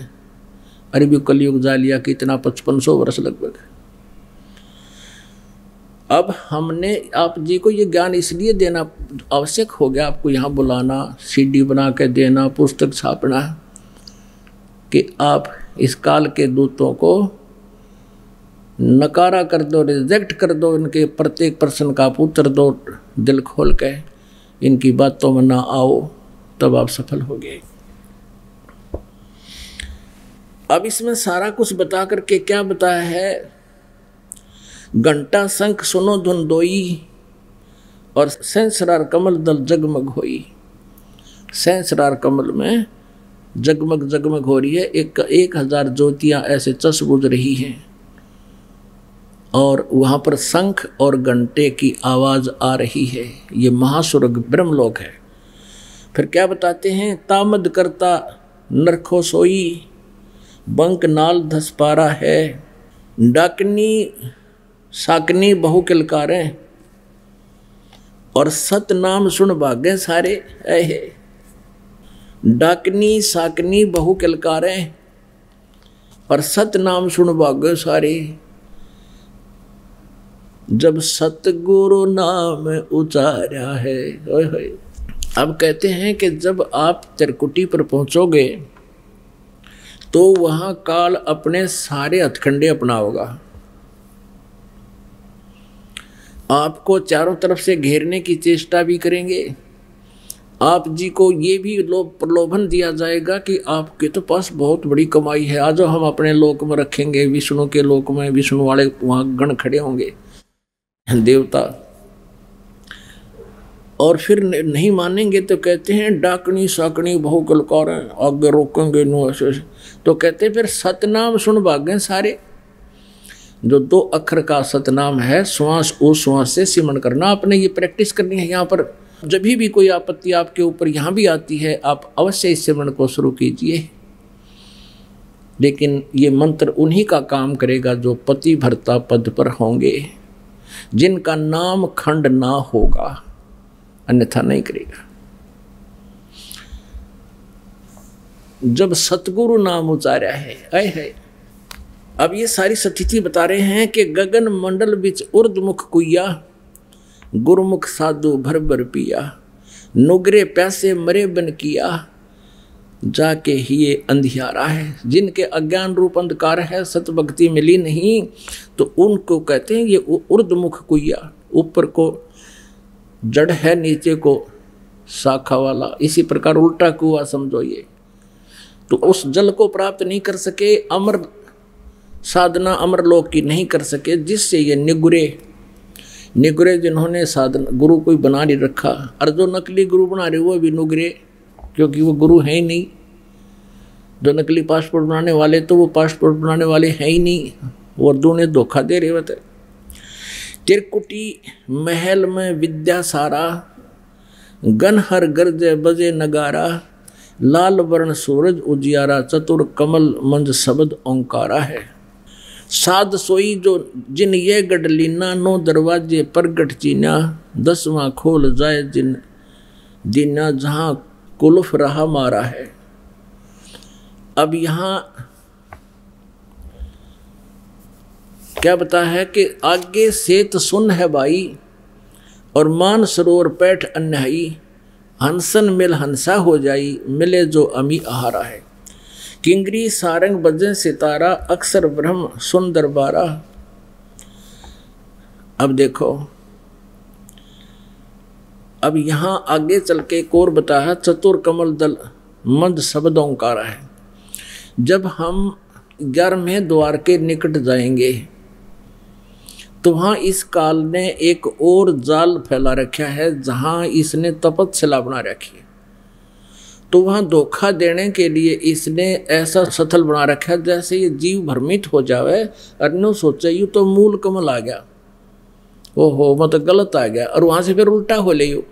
अरे कल युग जा लिया कि इतना पचपन सौ वर्ष लगभग। अब हमने, आप जी को ये ज्ञान इसलिए देना आवश्यक हो गया, आपको यहाँ बुलाना सीडी बना के देना, पुस्तक छापना, कि आप इस काल के दूतों को नकारा कर दो रिजेक्ट कर दो, इनके प्रत्येक प्रश्न का आप उत्तर दो, दिल खोल के इनकी बातों में ना आओ, तब आप सफल हो गए अब इसमें सारा कुछ बता करके क्या बताया है? घंटा शंख सुनो धुन दोई, और सेंसरार कमल दल जगमग होई। सेंसरार कमल में जगमग जगमग हो रही है, एक एक हज़ार ज्योतियाँ ऐसे चस गुज रही हैं। और वहाँ पर शंख और घंटे की आवाज़ आ रही है। ये महासुरग ब्रह्मलोक है। फिर क्या बताते हैं? तामद करता नरखो सोई बंक नाल धसपारा है। डाकनी, साकनी बहु किलकारें। और सत नाम सुन भागे सारे, ऐ डाकनी, साकनी बहु किलकारें। और सत नाम सुन भागे सारे। जब सतगुरु नाम उचारा है ओए होए अब कहते हैं कि जब आप त्रिकुटी पर पहुंचोगे तो वहाँ काल अपने सारे हथखंडे अपनाओगा। आपको चारों तरफ़ से घेरने की चेष्टा भी करेंगे। आप जी को ये भी प्रलोभन दिया जाएगा कि आपके तो पास बहुत बड़ी कमाई है। आज हम अपने लोक में रखेंगे, विष्णु के लोक में, विष्णु वाले वहाँ गण खड़े होंगे। देवता। और फिर नहीं मानेंगे तो कहते हैं, डाकनी साकनी बहु कलकार आगे रोकेंगे नो ऐसे तो कहते फिर सतनाम सुन भागे सारे। जो दो अक्षर का सतनाम है, श्वास, ओ श्वास से सिमन करना। आपने ये प्रैक्टिस करनी है यहाँ पर। जब भी कोई आपत्ति आपके ऊपर यहाँ भी आती है, आप अवश्य इस सिमरण को शुरू कीजिए। लेकिन ये मंत्र उन्हीं का काम करेगा जो पति भरता पद पर होंगे। जिनका नाम खंड ना होगा, अन्यथा नहीं करेगा। जब सतगुरु नाम उचारा है, आए है अब ये सारी स्थिति बता रहे हैं कि गगन मंडल बिच उर्द मुख कुया गुरुमुख साधु भर भर पिया, नुगरे पैसे मरे बन किया जाके ही ये अंधियारा है, जिनके अज्ञान रूप अंधकार है, सतभक्ति मिली नहीं तो उनको कहते हैं, ये उर्दमुख कुया ऊपर को जड़ है, नीचे को शाखा वाला, इसी प्रकार उल्टा कुआ समझो ये। तो उस जल को प्राप्त नहीं कर सके, अमर साधना अमर लोक की नहीं कर सके, जिससे ये निगुरे निगुरे जिन्होंने साधना, गुरु कोई बना नहीं रखा और जो नकली गुरु बना रहे, वो भी नुगरे। क्योंकि वो गुरु है ही नहीं। जो नकली पासपोर्ट बनाने वाले तो वो पासपोर्ट बनाने वाले हैं ही नहीं। उर्दू ने धोखा दे रहे बता तिरकुटी महल में विद्या सारा, गन हर गर्जे बजे नगारा, लाल वर्ण सूरज उजियारा, चतुर कमल मंज शब्द ओंकारा है। साध सोई जो जिन ये गढ़ लीना, नो दरवाजे प्रगट चीना, दसवां खोल जाए जिन दीना, जहाँ कुल्फ रहा मारा है। अब यहाँ क्या बता है कि आगे सेत सुन है भाई और मान सरोवर पैठ अन्यायी, हंसन मिल हंसा हो जाई, मिले जो अमी आहारा है। किंगरी सारंग बजे सितारा, अक्सर ब्रह्म सुन दरबारा। अब देखो अब यहाँ आगे चल के एक और बताया चतुर कमल दल, मंद शब्द ओंकारा है। जब हम ग्यारहवें द्वार के निकट जाएँगे तो वहाँ इस काल ने एक और जाल फैला रखा है, जहाँ इसने तपस्या बना रखी है। तो वहाँ धोखा देने के लिए इसने ऐसा सथल बना रखा है, जैसे ये जीव भ्रमित हो जावे और सोचे, यू तो मूल कमल आ गया। ओहो मतलब गलत आ गया, और वहाँ से फिर उल्टा हो ले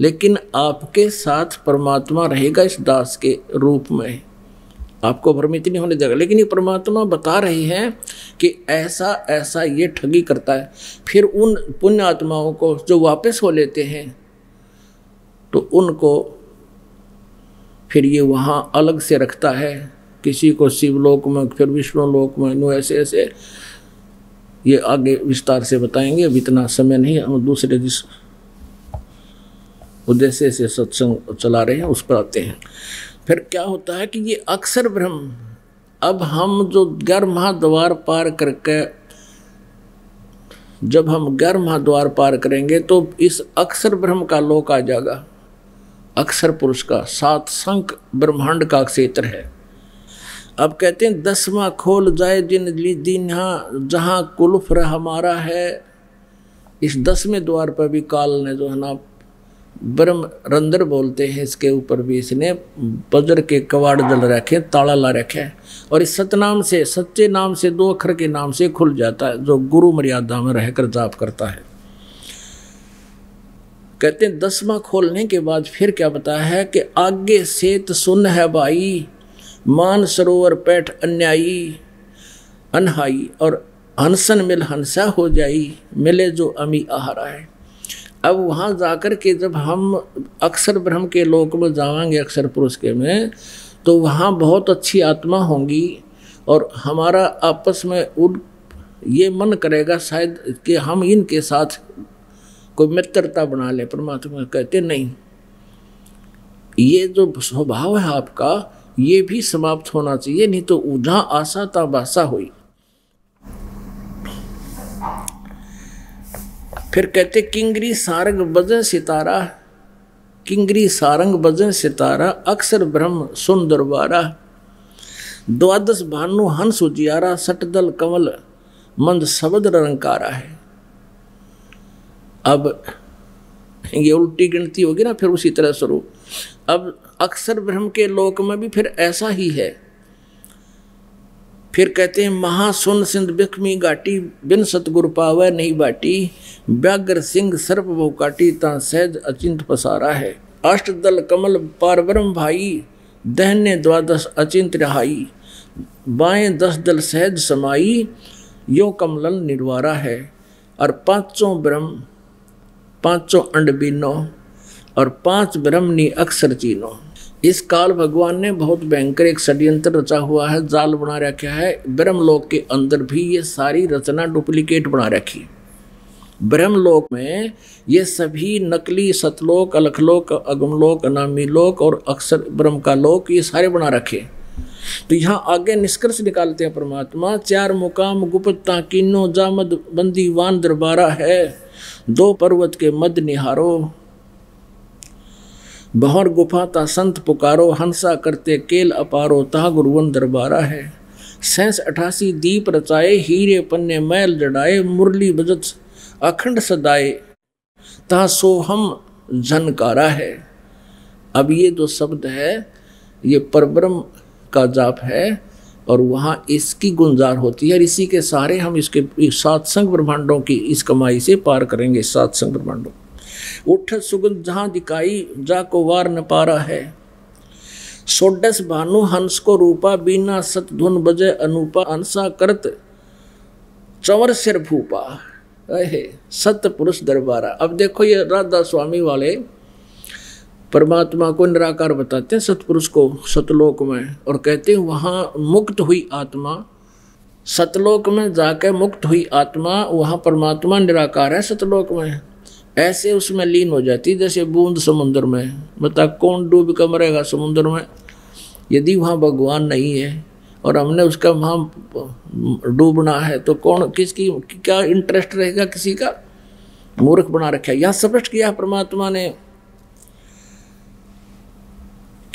लेकिन आपके साथ परमात्मा रहेगा इस दास के रूप में। आपको भ्रमित नहीं होने देगा। लेकिन ये परमात्मा बता रहे हैं कि ऐसा ऐसा ये ठगी करता है। फिर उन पुण्य आत्माओं को जो वापस हो लेते हैं तो उनको फिर ये वहाँ अलग से रखता है। किसी को शिवलोक में, फिर विष्णु लोक में ऐसे ऐसे। ये आगे विस्तार से बताएँगे, अब इतना समय नहीं हम दूसरे जिस उद्देश्य से सत्संग चला रहे हैं, उस पर आते हैं। फिर क्या होता है कि ये अक्सर ब्रह्म, अब हम जो ग्यारह महाद्वार पार करके, जब हम ग्यारह महाद्वार पार करेंगे तो इस अक्सर ब्रह्म का लोक आ जाएगा। अक्षर पुरुष का सात संख ब्रह्मांड का क्षेत्र है। अब कहते हैं, दसवा खोल जाए जिन दिन हाँ जहाँ कुल्फ हमारा है। इस दसवें द्वार पर भी काल ने जो है ना, ब्रह्म रंदर बोलते हैं, इसके ऊपर भी इसने बजर के कवाड़ जल रखे, ताला ला रखे और इस सतनाम से, सच्चे नाम से, दो अखर के नाम से खुल जाता है, जो गुरु मर्यादा में रहकर जाप करता है। कहते हैं, दसवा खोलने के बाद फिर क्या बताया है कि आगे सेत सुन है भाई मान सरोवर पैठ अन्यायी, अनहाई और हंसन मिल हंसा हो जाई, मिले जो अमी आहारा है। अब वहाँ जाकर के जब हम अक्सर ब्रह्म के लोक में जाएँगे, अक्सर पुरुष के में तो वहाँ बहुत अच्छी आत्मा होंगी और हमारा आपस में उन ये मन करेगा शायद कि हम इनके साथ कोई मित्रता बना ले, परमात्मा कहते नहीं। ये जो स्वभाव है आपका ये भी समाप्त होना चाहिए, नहीं तो जहाँ आशा ता बासा हुई। फिर कहते, किंगरी सारंग बजन सितारा, किंगरी सारंग बजन सितारा, अक्सर ब्रह्म सुन दरबारा, द्वादश भानु हंस उजियारा, सटदल कमल मंद शब्द रंकारा है। अब ये उल्टी गिनती होगी ना, फिर उसी तरह स्वरूप अब अक्सर ब्रह्म के लोक में भी फिर ऐसा ही है। फिर कहते हैं महासुन सिंध बिखमी घाटी, बिन सतगुरु पावे नहीं बाटी। व्याग्र सिंह सर्प वो काटी, ता सहज अचिंत पसारा है। अष्ट दल कमल पारब्रह्म भाई, दहने द्वादश अचिंत रहाई। बाएँ दस दल सहज समाई, यो कमलन निर्वारा है। और पाँचों ब्रह्म पाँचों अंड बीनो और पाँच ब्रह्मनी अक्षर चीनो। इस काल भगवान ने बहुत भयंकर एक षड्यंत्र रचा हुआ है, जाल बना रखा है। ब्रह्मलोक के अंदर भी ये सारी रचना डुप्लीकेट बना रखी। ब्रह्मलोक में ये सभी नकली सतलोक, अलखलोक, अगमलोक अनामी लोक और अक्षर ब्रह्म का लोक ये सारे बना रखे। तो यहाँ आगे निष्कर्ष निकालते हैं परमात्मा, चार मुकाम गुप्ता किन्नो जामद, बंदी, वान, दरबारा है। दो पर्वत के मद निहारो। बहर गुफा ता संत पुकारो, हंसा करते केल अपारो ता गुरुवन दरबारा है। सैंस अठासी दीप रचाए, हीरे पन्ने मैल जड़ाए, मुरली बजत अखंड सदाए। ता सोहम झनकारा है। अब ये जो शब्द है, ये परब्रह्म का जाप है। और वहाँ इसकी गुंजार होती है और इसी के सारे हम इसके संग ब्रह्मांडों की इस कमाई से पार करेंगे, सात संग ब्रह्मांडों। उठ सुगंध जहाँ दिखाई, जा को वार न पारा है। सोडस भानु हंस को रूपा, बीना सत धुन बजे अनुपा अंसा करत चवर सिर भूपा अहे, सत पुरुष दरबारा। अब देखो ये राधा स्वामी वाले परमात्मा को निराकार बताते हैं सतपुरुष को, सतलोक में, और कहते हैं, वहाँ मुक्त हुई आत्मा, सतलोक में जाकर मुक्त हुई आत्मा, वहाँ परमात्मा निराकार है सतलोक में। ऐसे उसमें लीन हो जाती जैसे बूंद समुद्र में। बता कौन डूब कर मरेगा समुद्र में? यदि वहाँ भगवान नहीं है, और हमने उसका वहाँ डूबना है तो कौन, किसकी, क्या इंटरेस्ट रहेगा किसी का? मूर्ख बना रखा है। यह स्पष्ट किया परमात्मा ने।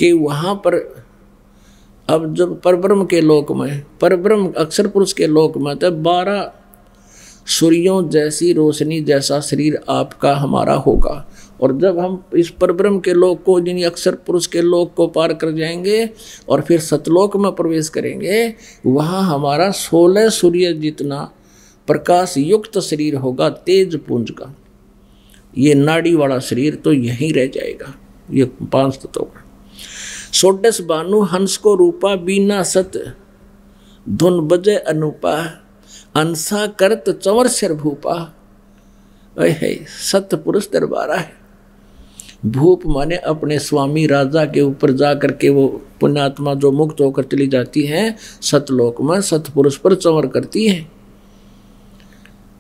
कि वहाँ पर, अब जब परब्रह्म के लोक में, परब्रह्म अक्षर पुरुष के लोक में तो बारह सूर्यों जैसी रोशनी जैसा शरीर आपका हमारा होगा। और जब हम इस परब्रह्म के लोक को, जिन अक्षर पुरुष के लोक को पार कर जाएँगे और फिर सतलोक में प्रवेश करेंगे, वहाँ हमारा सोलह सूर्य जितना प्रकाश युक्त शरीर होगा, तेज पुंज का। ये नाड़ी वाला शरीर तो यहीं रह जाएगा। ये पाँच तत्वों। का सोडस बानु हंस को रूपा बीना सत धुन बजे अनुपा अंसा करत चवर सिर भूपा है सत पुरुष दरबारा है भूप माने अपने स्वामी राजा के ऊपर जा करके वो पुण्यात्मा जो मुक्त होकर चली जाती है सतलोक में सतपुरुष पर चंवर करती है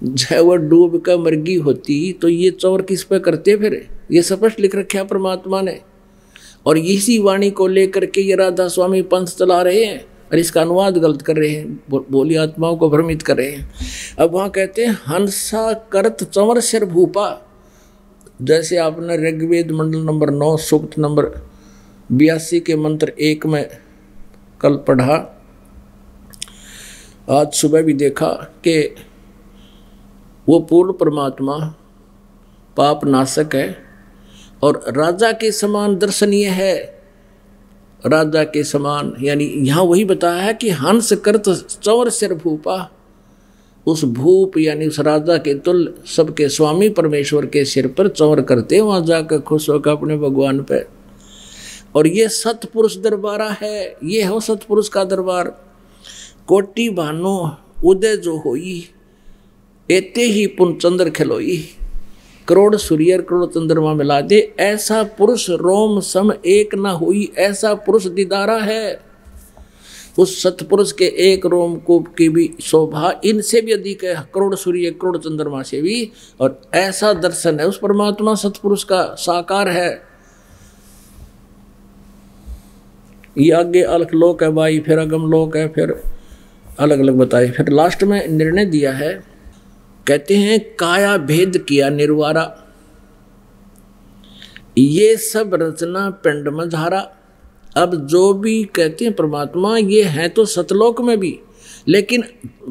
जब वह डूब कर मर्गी होती तो ये चौर किस पे करते फिर ये स्पष्ट लिख रखा परमात्मा ने और इसी वाणी को लेकर के ये राधा स्वामी पंथ चला रहे हैं और इसका अनुवाद गलत कर रहे हैं बोली आत्माओं को भ्रमित कर रहे हैं। अब वहाँ कहते हैं, हंसा करत चंवर सिर भूपा। जैसे आपने ऋग्वेद मंडल नंबर नौ, सूक्त नंबर बयासी के मंत्र एक में कल पढ़ा, आज सुबह भी देखा कि वो पूर्ण परमात्मा पाप नाशक है। और राजा के समान दर्शनीय है। राजा के समान, यानी यहाँ वही बताया है कि हंस करत चौर सिर भूपा। उस भूप, यानी उस राजा के तुल, सबके स्वामी परमेश्वर के सिर पर चौर करते, वहाँ जाकर खुश होकर अपने भगवान पे। और ये सतपुरुष दरबारा है, ये हो सतपुरुष का दरबार। कोटि भानो उदय जो होई, एते ही पुन चंद्र खिलोई। करोड़ सूर्य, करोड़ चंद्रमा मिला दे। ऐसा पुरुष रोम सम एक न हुई, ऐसा पुरुष दीदारा है। उस सतपुरुष के एक रोम को की भी शोभा, इनसे भी अधिक है। करोड़ सूर्य, करोड़ चंद्रमा से भी। और ऐसा दर्शन है, उस परमात्मा सतपुरुष का साकार है। ये आगे अलग लोक है भाई, फिर अगम लोक है, फिर अलग अलग बताए। फिर लास्ट में निर्णय दिया है। कहते हैं, काया भेद किया निर्वारा। ये सब रचना पिंड में धारा अब जो भी कहते हैं परमात्मा, ये है तो सतलोक में भी। लेकिन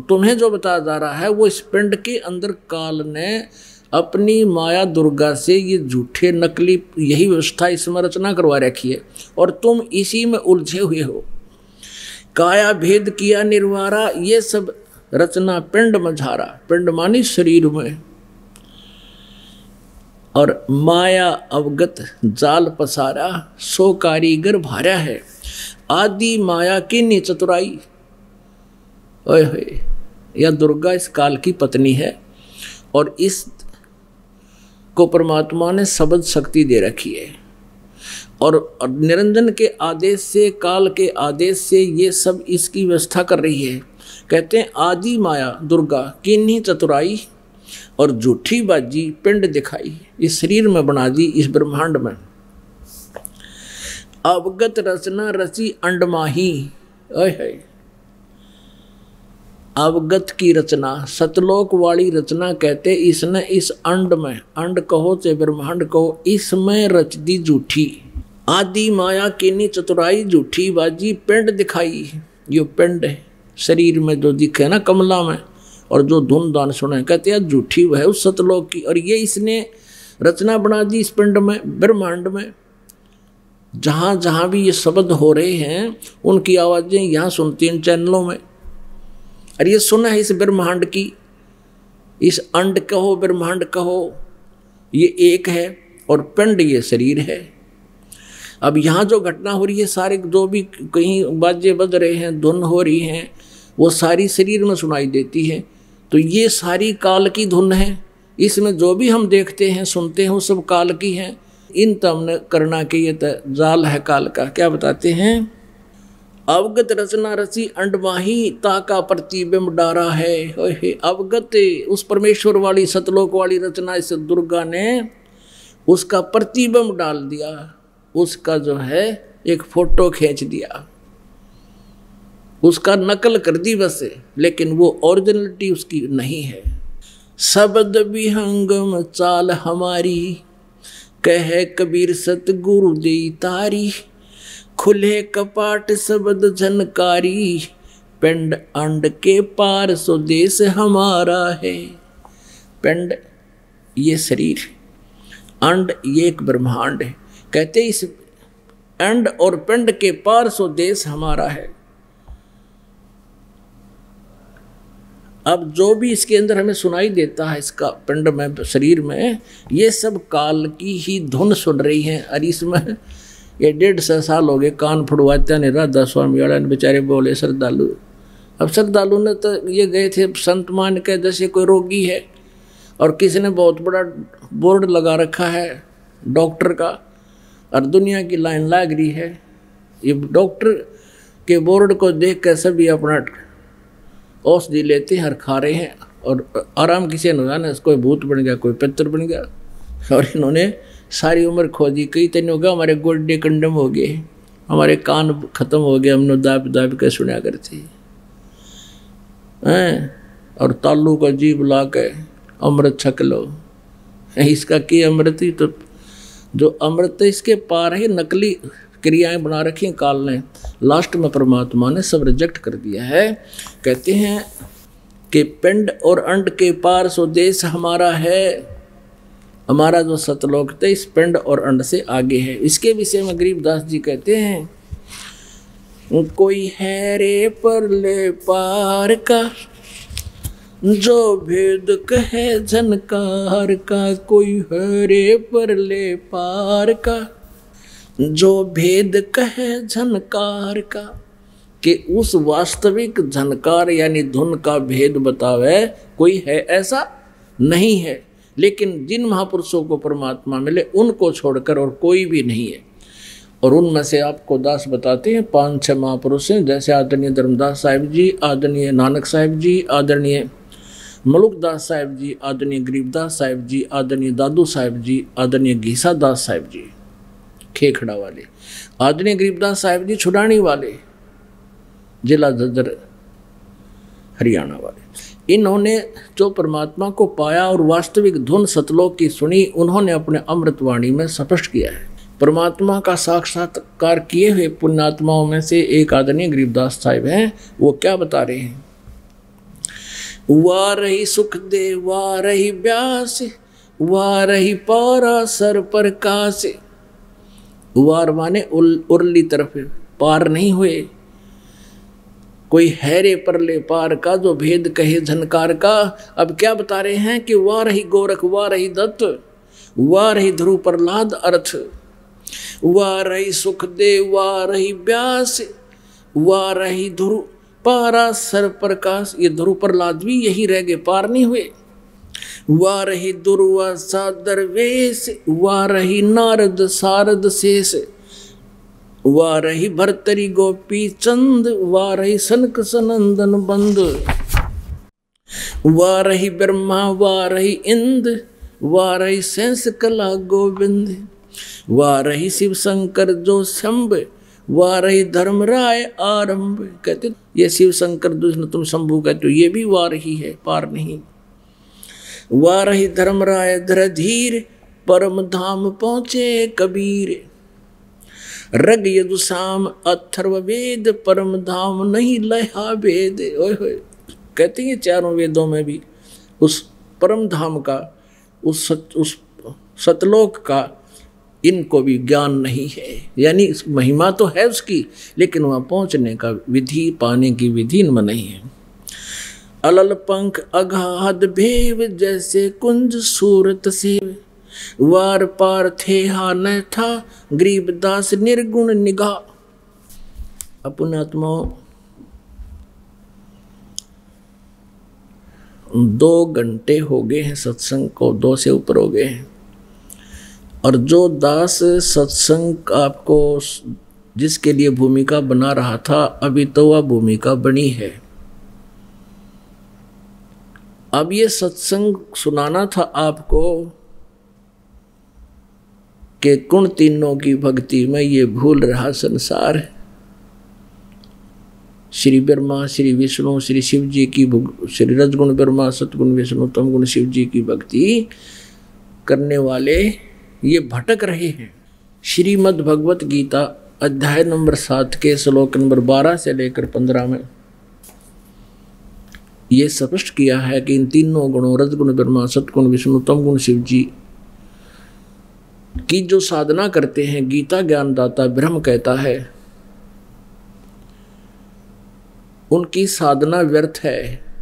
तुम्हें जो बताया जा रहा है, वो इस पिंड के अंदर काल ने अपनी माया दुर्गा से ये झूठे नकली, यही व्यवस्था इसमें रचना करवा रखी है। और तुम इसी में उलझे हुए हो। काया भेद किया निर्वारा, ये सब रचना पिंड मझारा पिंड मानी शरीर में। और माया अवगत जाल पसारा, सो कारीगर भार्या है। आदि माया की नी चतुराई। होए, यह दुर्गा इस काल की पत्नी है और इस को परमात्मा ने शब्द शक्ति दे रखी है। और निरंजन के आदेश से, काल के आदेश से ये सब इसकी व्यवस्था कर रही है। कहते हैं, आदि माया, दुर्गा, किन्हीं चतुराई और झूठी बाजी पिंड दिखाई। इस शरीर में बना दी इस ब्रह्मांड में। अवगत रचना रची अंडमाही है अवगत की रचना, सतलोक वाली रचना कहते इसने इस अंड में। अंड कहो चाहे ब्रह्मांड कहो, इसमें रच दी झूठी। आदि माया किन्नी चतुराई, झूठी बाजी पिंड दिखाई। यो पिंड है। शरीर में जो दिखे ना कमला में, और जो धुन दान सुने कहते हैं झूठी वह उस सतलोक की। और ये इसने रचना बना दी इस पिंड में, ब्रह्मांड में। जहाँ जहाँ भी ये शब्द हो रहे हैं, उनकी आवाज़ें यहाँ सुनती इन चैनलों में। और ये सुना है इस ब्रह्मांड की। इस अंड कहो, ब्रह्मांड कहो, ये एक है और पिंड ये शरीर है। अब यहाँ जो घटना हो रही है, सारे जो भी कहीं बाजे बज रहे हैं, धुन हो रही हैं वो सारी शरीर में सुनाई देती है। तो ये सारी काल की धुन है। इसमें जो भी हम देखते हैं, सुनते हैं, वो सब काल की है। इन तमने करना के ये जाल है काल का। क्या बताते हैं? अवगत रचना रसी अंडमाही ताका प्रतिबिंब डारा है, अवगत, उस परमेश्वर वाली, सतलोक वाली रचना, इस दुर्गा ने उसका प्रतिबिंब डाल दिया। उसका जो है, एक फ़ोटो खींच दिया। उसका नकल कर दी बस, लेकिन वो ओरिजिनलिटी उसकी नहीं है। शब्द विहंगम चाल हमारी, कह कबीर सतगुरु दे तारी, खुले कपाट शब्द झनकारी, पिंड अंड के पार स्वदेश हमारा है। पिंड, ये शरीर, अंड ये एक ब्रह्मांड है। कहते इस अंड और पिंड के पार स्वदेश हमारा है। अब जो भी इसके अंदर हमें सुनाई देता है इसका पिंड में, शरीर में, ये सब काल की ही धुन सुन रही है। और इसमें ये डेढ़ सौ साल हो गए, कान फुड़वाते ने राधा स्वामी वाला बेचारे बोले श्रद्धालु अब श्रद्धालु ने तो ये गए थे, संत मान के जैसे कोई रोगी है, और किसी ने बहुत बड़ा बोर्ड लगा रखा है डॉक्टर का, और दुनिया की लाइन लाग रही है। ये डॉक्टर के बोर्ड को देख कर सभी अपना औषधि लेते हैं और खा रहे हैं और आराम किसी ने जाना कोई भूत बन गया, कोई पितर बन गया। और इन्होंने सारी उम्र खो दी। कई तेन हो गया हमारे गोड्डे कंडम हो गए, हमारे कान खत्म हो गए, हमने दाब दाब के सुना करते। हैं? और तालू का जीव ला के अमृत छक लो। इसका की अमृत? ही तो जो अमृत इसके पार है, नकली क्रियाएँ बना रखी हैं, काल ने। लास्ट में परमात्मा ने सब रिजेक्ट कर दिया है। कहते हैं कि पिंड और अंड के पार सो देश हमारा है। हमारा जो सतलोक थे इस पिंड और अंड से आगे है। इसके विषय में गरीबदास जी कहते हैं, कोई है रे पर ले पार का, जो भेद कहे झनकार का, कोई है रे पर ले पार का। जो भेद कहे झनकार का, कि उस वास्तविक झनकार यानी धुन का भेद बतावे, कोई है ऐसा? नहीं है। लेकिन जिन महापुरुषों को परमात्मा मिले, उनको छोड़कर और कोई भी नहीं है। और उनमें से आपको दास बताते हैं, पाँच छह महापुरुष हैं, जैसे आदरणीय धर्मदास साहिब जी, आदरणीय नानक साहिब जी, आदरणीय मलुकदास साहिब जी, आदरणीय गरीबदास साहिब जी, आदरणीय दादू साहिब जी, आदरणीय घीसा दास साहिब जी। खेखड़ा वाले। आदरणीय गरीबदास साहिब जी, छुड़ानी वाले, जिला ददर हरियाणा वाले। इन्होंने जो परमात्मा को पाया और वास्तविक धुन सतलोक की सुनी, उन्होंने अपने अमृतवाणी में स्पष्ट किया है। परमात्मा का साक्षात्कार किए हुए पुण्यात्माओं में से एक आदरणीय गरीबदास साहिब हैं, वो क्या बता रहे हैं? वाह रही सुख दे वाह रही ब्यास वाह रही पारा सर पर काश वार माने उल, उर्ली तरफ़ पार नहीं हुए। कोई हैरे परले पार का जो भेद कहे झनकार का अब क्या बता रहे हैं कि वाह रही गोरख वाह रही दत्त वाह रही ध्रुव प्रहलाद अर्थ। वाह रही सुख दे वाह रही व्यास वाह रही ध्रुव पारा सर प्रकाश ये ध्रुव प्रहलाद भी यही रह गए पार नहीं हुए। वाह रही दुर्वासा दरवेश वाह रही नारद सारद शेष। वाह भरतरी गोपी चंद वाह सनक सनंदन बंद। रही ब्रह्मा वाह इंद रही सेंस कला गोविंद। वाह शिव शंकर जो शंभ वाह धर्मराय आरंभ। कहते ये शिव शंकर जिसने तुम शंभु कहते हो, ये भी वाह रही है, पार नहीं। वाह रही धर्मराय धीर परम धाम पहुँचे कबीर। रग यदुसाम अथर्व वेद परम धाम नहीं लहा वेद ओए कहते हैं चारों वेदों में भी उस परम धाम का उस सत, उस सतलोक का इनको भी ज्ञान नहीं है। यानी महिमा तो है उसकी लेकिन वहाँ पहुँचने का विधि पाने की विधि इनमें नहीं है। अलल पंख अगाध भेव जैसे कुंज सूरत से वार पार थे हा न था गरीबदास निर्गुण निगाह अपने आत्माओं दो घंटे हो गए हैं सत्संग को, दो से ऊपर हो गए हैं। और जो दास सत्संग आपको जिसके लिए भूमिका बना रहा था, अभी तो वह भूमिका बनी है। अब ये सत्संग सुनाना था आपको कि कुण तीनों की भक्ति में ये भूल रहा संसार श्री ब्रह्मा, श्री विष्णु, श्री शिव जी की श्री रजगुण ब्रह्मा, सतगुण विष्णु तम गुण शिव जी की भक्ति करने वाले ये भटक रहे हैं। श्रीमद् भगवत गीता अध्याय नंबर सात के श्लोक नंबर बारह से लेकर पंद्रह में ये स्पष्ट किया है कि इन तीनों गुणों, रजगुण, ब्रह्मा, सतगुण, विष्णु तम गुण शिव जी की जो साधना करते हैं, गीता ज्ञानदाता ब्रह्म कहता है, उनकी साधना व्यर्थ है।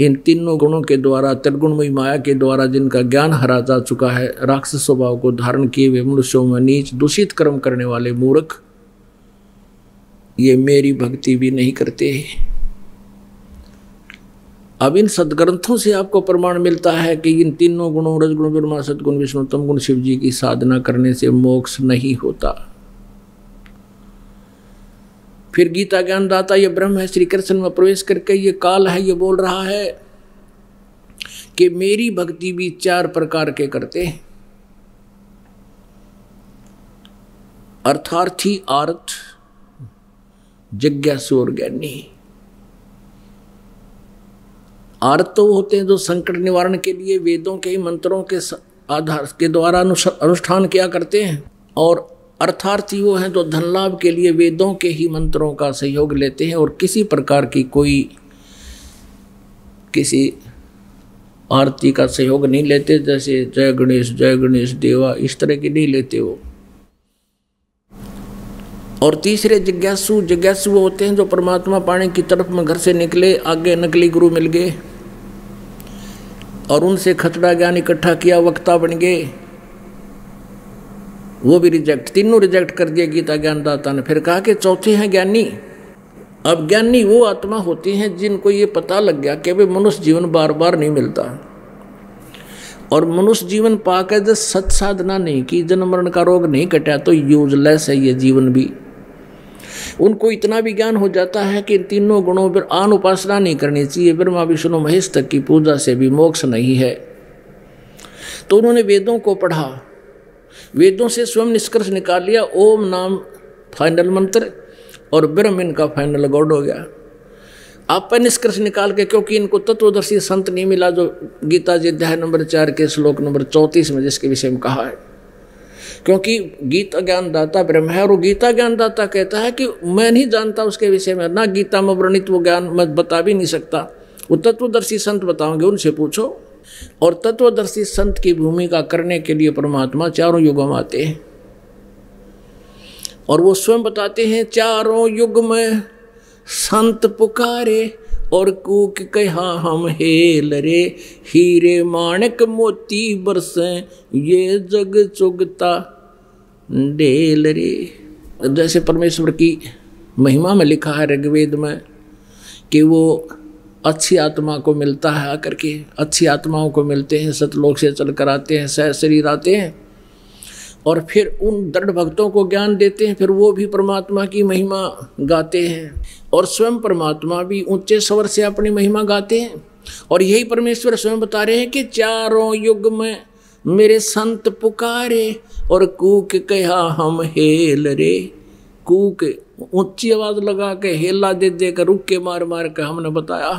इन तीनों गुणों के द्वारा, त्रिगुणमयी माया के द्वारा जिनका ज्ञान हरा जा चुका है, राक्षस स्वभाव को धारण किए हुए मनुष्यों में नीच, दूषित कर्म करने वाले मूर्ख ये मेरी भक्ति भी नहीं करते अब इन सदग्रंथों से आपको प्रमाण मिलता है कि इन तीनों गुणों, रजगुण ब्रह्मा सदगुण, विष्णु तम गुण, शिव जी की साधना करने से मोक्ष नहीं होता। फिर गीता ज्ञानदाता ये ब्रह्म है श्री कृष्ण में प्रवेश करके ये काल है, ये बोल रहा है कि मेरी भक्ति भी चार प्रकार के करते हैं। अर्थार्थी आर्थ जिज्ञासु और ज्ञानी। आर्थ तो होते हैं जो संकट निवारण के लिए वेदों के ही मंत्रों के आधार के द्वारा अनुष्ठान किया करते हैं। और अर्थार्थी वो हैं जो धन लाभ के लिए वेदों के ही मंत्रों का सहयोग लेते हैं और किसी प्रकार की कोई किसी आरती का सहयोग नहीं लेते, जैसे जय गणेश जय गणेश देवा, इस तरह की नहीं लेते वो। और तीसरे जिज्ञासु जिज्ञासु वो होते हैं जो परमात्मा पाने की तरफ़ में घर से निकले, आगे नकली गुरु मिल गए। और उनसे खतरा ज्ञान इकट्ठा किया, वक्ता बन गए। वो भी रिजेक्ट तीनों रिजेक्ट कर दिया गीता ज्ञानदाता ने। फिर कहा कि चौथे हैं ज्ञानी। अब ज्ञानी वो आत्मा होती हैं जिनको ये पता लग गया कि भाई मनुष्य जीवन बार बार नहीं मिलता। और मनुष्य जीवन पाकर जब सत साधना नहीं की, जन्म मरण का रोग नहीं कटा तो यूजलेस है ये जीवन भी। उनको इतना भी ज्ञान हो जाता है कि तीनों गुणों पर आन उपासना नहीं करनी चाहिए। ब्रह्मा, विष्णु, महेश तक की पूजा से भी मोक्ष नहीं है। तो उन्होंने वेदों को पढ़ा। वेदों से स्वयं निष्कर्ष निकाल लिया। ओम नाम फाइनल मंत्र और ब्रह्म इनका फाइनल गॉड हो गया। आप पर निष्कर्ष निकाल के, क्योंकि इनको तत्वदर्शी संत नहीं मिला, जो गीता जी अध्याय नंबर चार के श्लोक नंबर चौंतीस में जिसके विषय में कहा है। क्योंकि गीता ज्ञानदाता ब्रह्म है और वो गीता ज्ञानदाता कहता है कि मैं नहीं जानता उसके विषय में, ना गीता में वर्णित वो ज्ञान मैं बता भी नहीं सकता। वो तत्वदर्शी संत बताओगे, उनसे पूछो। और तत्वदर्शी संत की भूमिका करने के लिए परमात्मा चारों युगों में आते हैं। और वो स्वयं बताते हैं, चारों युग में संत पुकारे और कूक कहा हम हेल रे, हीरे माणक मोती बरसे, ये जग चुगता डेल रे। जैसे परमेश्वर की महिमा में लिखा है ऋग्वेद में कि वो अच्छी आत्मा को मिलता है आकर के, अच्छी आत्माओं को मिलते हैं, सतलोक से चल कर आते हैं, सह शरीर आते हैं। और फिर उन दृढ़ भक्तों को ज्ञान देते हैं, फिर वो भी परमात्मा की महिमा गाते हैं। और स्वयं परमात्मा भी ऊँचे स्वर से अपनी महिमा गाते हैं। और यही परमेश्वर स्वयं बता रहे हैं कि चारों युग में मेरे संत पुकारे और कूक कहा, हम हेल रे। कूक ऊँची आवाज़ लगा के हेला दे दे कर रुक के मार मार के हमने बताया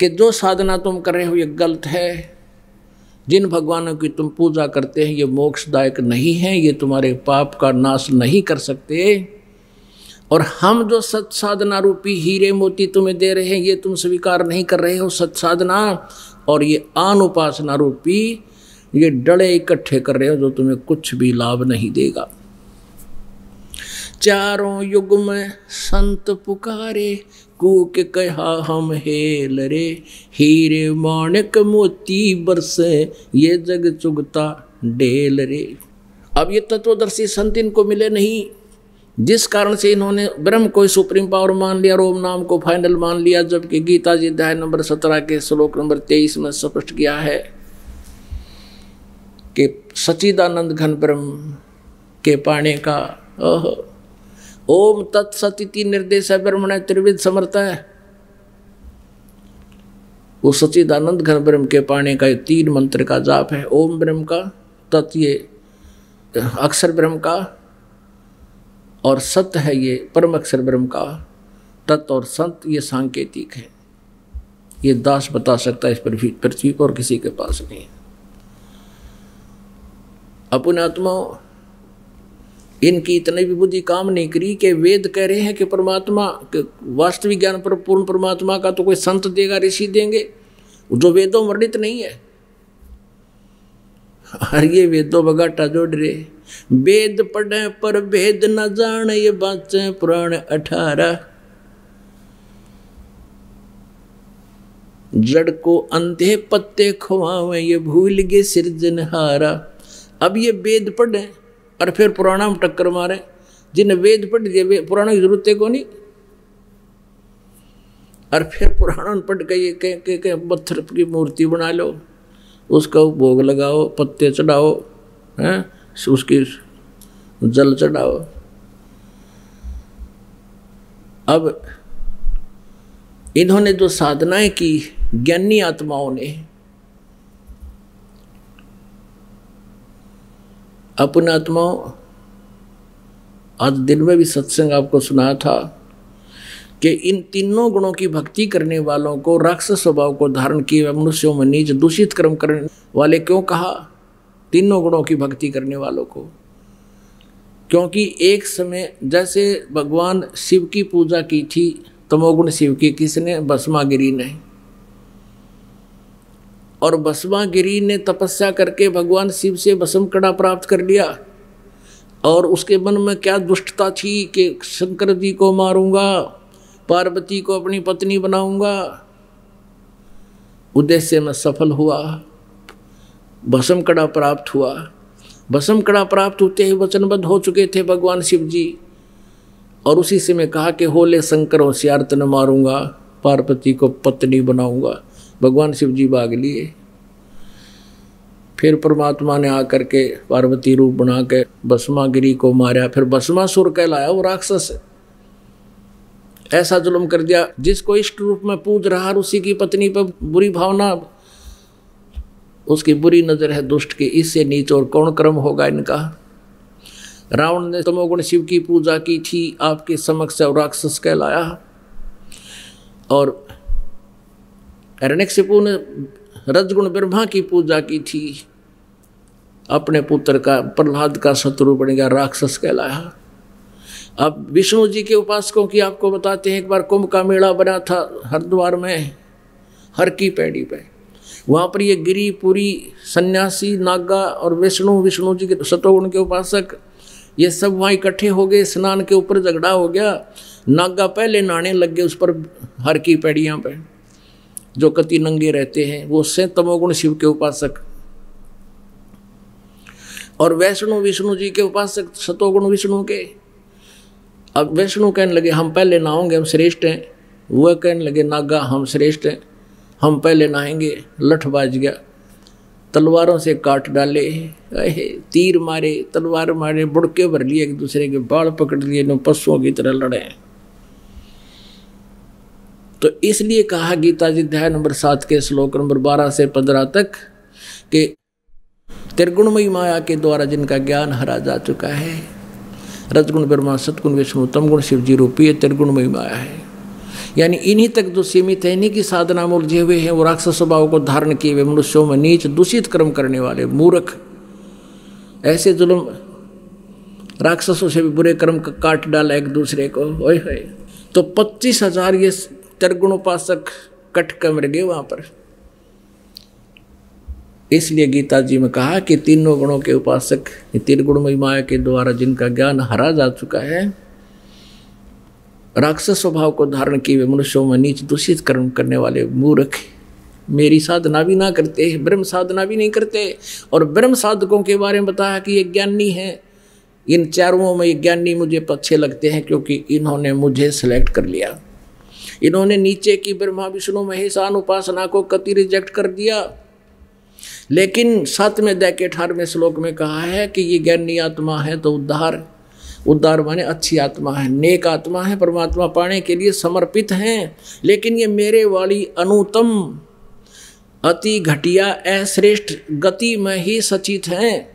कि जो साधना तुम कर रहे हो ये गलत है। जिन भगवानों की तुम पूजा करते हैं, ये मोक्षदायक नहीं है, ये तुम्हारे पाप का नाश नहीं कर सकते। और हम जो सत्साधना रूपी हीरे मोती तुम्हें दे रहे हैं, ये तुम स्वीकार नहीं कर रहे हो सत्साधना। और ये आन उपासना रूपी, ये डड़े इकट्ठे कर रहे हो जो तुम्हें कुछ भी लाभ नहीं देगा। चारों युग में संत पुकारे, कूक कहा हम हेल रे। हीरे माणक मोती बरसे, ये जग चुगता डेल रे। अब ये तत्वदर्शी संत इनको मिले नहीं। जिस कारण से इन्होंने ब्रह्म को सुप्रीम पावर मान लिया रोम नाम को फाइनल मान लिया, जबकि गीता जी अध्याय नंबर सत्रह के श्लोक नंबर तेईस में स्पष्ट किया है कि सचिदानंद घन ब्रह्म के पाने का ओम तत्सती निर्देश है ब्रह्मण, त्रिविध समर्थ है। वो सचिदानंद घन ब्रह्म के पाने का ये तीन मंत्र का जाप है, ओम ब्रह्म का, तत् ये अक्षर ब्रह्म का और सत्य है ये परम अक्षर ब्रह्म का तत्व और संत ये सांकेतिक है। ये दास बता सकता है इस पृथ्वी पृथ्वी पर किसी के पास नहीं। अपने आत्मा इनकी इतनी भी बुद्धि काम नहीं करी कि वेद कह रहे हैं कि परमात्मा वास्तविक ज्ञान पर, पूर्ण परमात्मा का तो कोई संत देगा, ऋषि देंगे। जो वेदों वर्णित नहीं है और ये वेदों बगाटा जोड़। रहे वेद पढ़े पर भेद न जान, ये बाचे पुराण अठारह। जड़ को अंधे पत्ते खुआवे, ये भूल गए सिरजनहारा। अब ये वेद पढ़े और फिर पुराणा में टक्कर मारे। जिन्हें वेद पढ़ दिए पुराना की ज़रूरत को नहीं और फिर पुराना पढ़ के ये कह के पत्थर की मूर्ति बना लो। उसका भोग लगाओ, पत्ते चढ़ाओ, हैं? उसकी जल चढ़ाओ। अब इन्होंने जो साधनाएँ की, ज्ञानी आत्माओं ने, अपने आत्माओं, आज दिन में भी सत्संग आपको सुनाया था। कि इन तीनों गुणों की भक्ति करने वालों को, राक्षस स्वभाव को धारण किए हुए मनुष्यों में नीच दूषित कर्म करने वाले क्यों कहा? तीनों गुणों की भक्ति करने वालों को। क्योंकि एक समय जैसे भगवान शिव की पूजा की थी, तमोगुण शिव की किसने? भस्मागिरी ने। और भस्मागिरी ने तपस्या करके भगवान शिव से भस्म कड़ा प्राप्त कर लिया। और उसके मन में क्या दुष्टता थी कि शंकर जी को मारूँगा पार्वती को अपनी पत्नी बनाऊँगा। उद्देश्य में सफल हुआ। भस्म कड़ा प्राप्त हुआ। भस्म कड़ा प्राप्त होते ही वचनबद्ध हो चुके थे भगवान शिव जी। और उसी से मैं कहा कि, होले शंकर होशियार तन मारूँगा, पार्वती को पत्नी बनाऊँगा। भगवान शिव जी भाग लिए। फिर परमात्मा ने आकर के पार्वती रूप बना के भस्मागिरी को मारा। फिर भस्मासुर कहलाया वो राक्षस। ऐसा जुल्म कर दिया, जिसको इष्ट रूप में पूज रहा उसी की पत्नी पर बुरी भावना। उसकी बुरी नज़र है दुष्ट की, इससे नीच और कौन क्रम होगा इनका? रावण ने तमोगुण शिव की पूजा की थी, आपके समक्ष और राक्षस कहलाया। और हिरण्यकशिपु ने रजगुण ब्रह्मा की पूजा की थी। अपने पुत्र का प्रहलाद का शत्रु बन गया, राक्षस कहलाया। अब विष्णु जी के उपासकों की आपको बताते हैं, एक बार कुंभ का मेला बना था हरिद्वार में हर की पैड़ी पे। वहाँ पर ये गिरी, पूरी, सन्यासी, नागा और विष्णु विष्णु जी के सतोगुण के उपासक, ये सब वहाँ इकट्ठे हो गए, स्नान के ऊपर झगड़ा हो गया, नागा पहले नहाने लग गए उस पर हर की पैड़ियाँ पे। जो कति नंगे रहते हैं, वो से तमोगुण शिव के उपासक। और वैष्णु, विष्णु जी के उपासक, सतोगुण विष्णु के। अब वैष्णु कहने लगे, हम पहले नहाओगे, हम श्रेष्ठ हैं। वह कहने लगे, नागा, हम श्रेष्ठ हैं। हम पहले नहाएँगे, लठ बाज गया। तलवारों से काट डाले। अहे, तीर मारे, तलवार मारे बुड़के भर लिए, एक दूसरे के बाल पकड़ लिए, नो पशुओं की तरह लड़े तो इसलिए कहा गीता जी अध्याय नंबर सात के श्लोक नंबर बारह से पंद्रह तक कि त्रिगुणमयी माया के द्वारा जिनका ज्ञान हरा जा चुका है रजगुण ब्रह्मा, सतगुण विष्णु, तमगुण शिव जी रूपी त्रिगुणमयी माया है। यानी इन्हीं तक जो सीमित है, इन्हीं की साधना में उलझे हुए हैं, वो राक्षस स्वभाव को धारण किए हुए मनुष्यों में नीच, दूषित कर्म करने वाले, मूर्ख। ऐसे जुलम राक्षसों से भी बुरे कर्म का काट डाला एक दूसरे को, ओए होए। तो पच्चीस हज़ार ये त्रिगुणोपासक कट कमर गए वहाँ पर। इसलिए गीता जी में कहा कि तीनों गुणों के उपासक त्रिगुणमयी माया के द्वारा जिनका ज्ञान हरा जा चुका है, राक्षस स्वभाव को धारण किए हुए मनुष्यों में नीच दूषित कर्म करने वाले मूर्ख मेरी साधना भी ना करते, ब्रह्म साधना भी नहीं करते। और ब्रह्म साधकों के बारे में बताया कि ये ज्ञानी है। इन चारों में ये ज्ञानी मुझे अच्छे लगते हैं क्योंकि इन्होंने मुझे सेलेक्ट कर लिया। इन्होंने नीचे की ब्रह्मा विष्णु महेशान उपासना को कति रिजेक्ट कर दिया। लेकिन सातवें दे के अठारहवें श्लोक में कहा है कि ये ज्ञानी आत्मा है तो उद्धार उद्धार माने अच्छी आत्मा है, नेक आत्मा है, परमात्मा पाने के लिए समर्पित हैं। लेकिन ये मेरे वाली अनुतम, अति घटिया, अश्रेष्ठ गति में ही सचित हैं।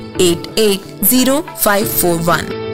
880541.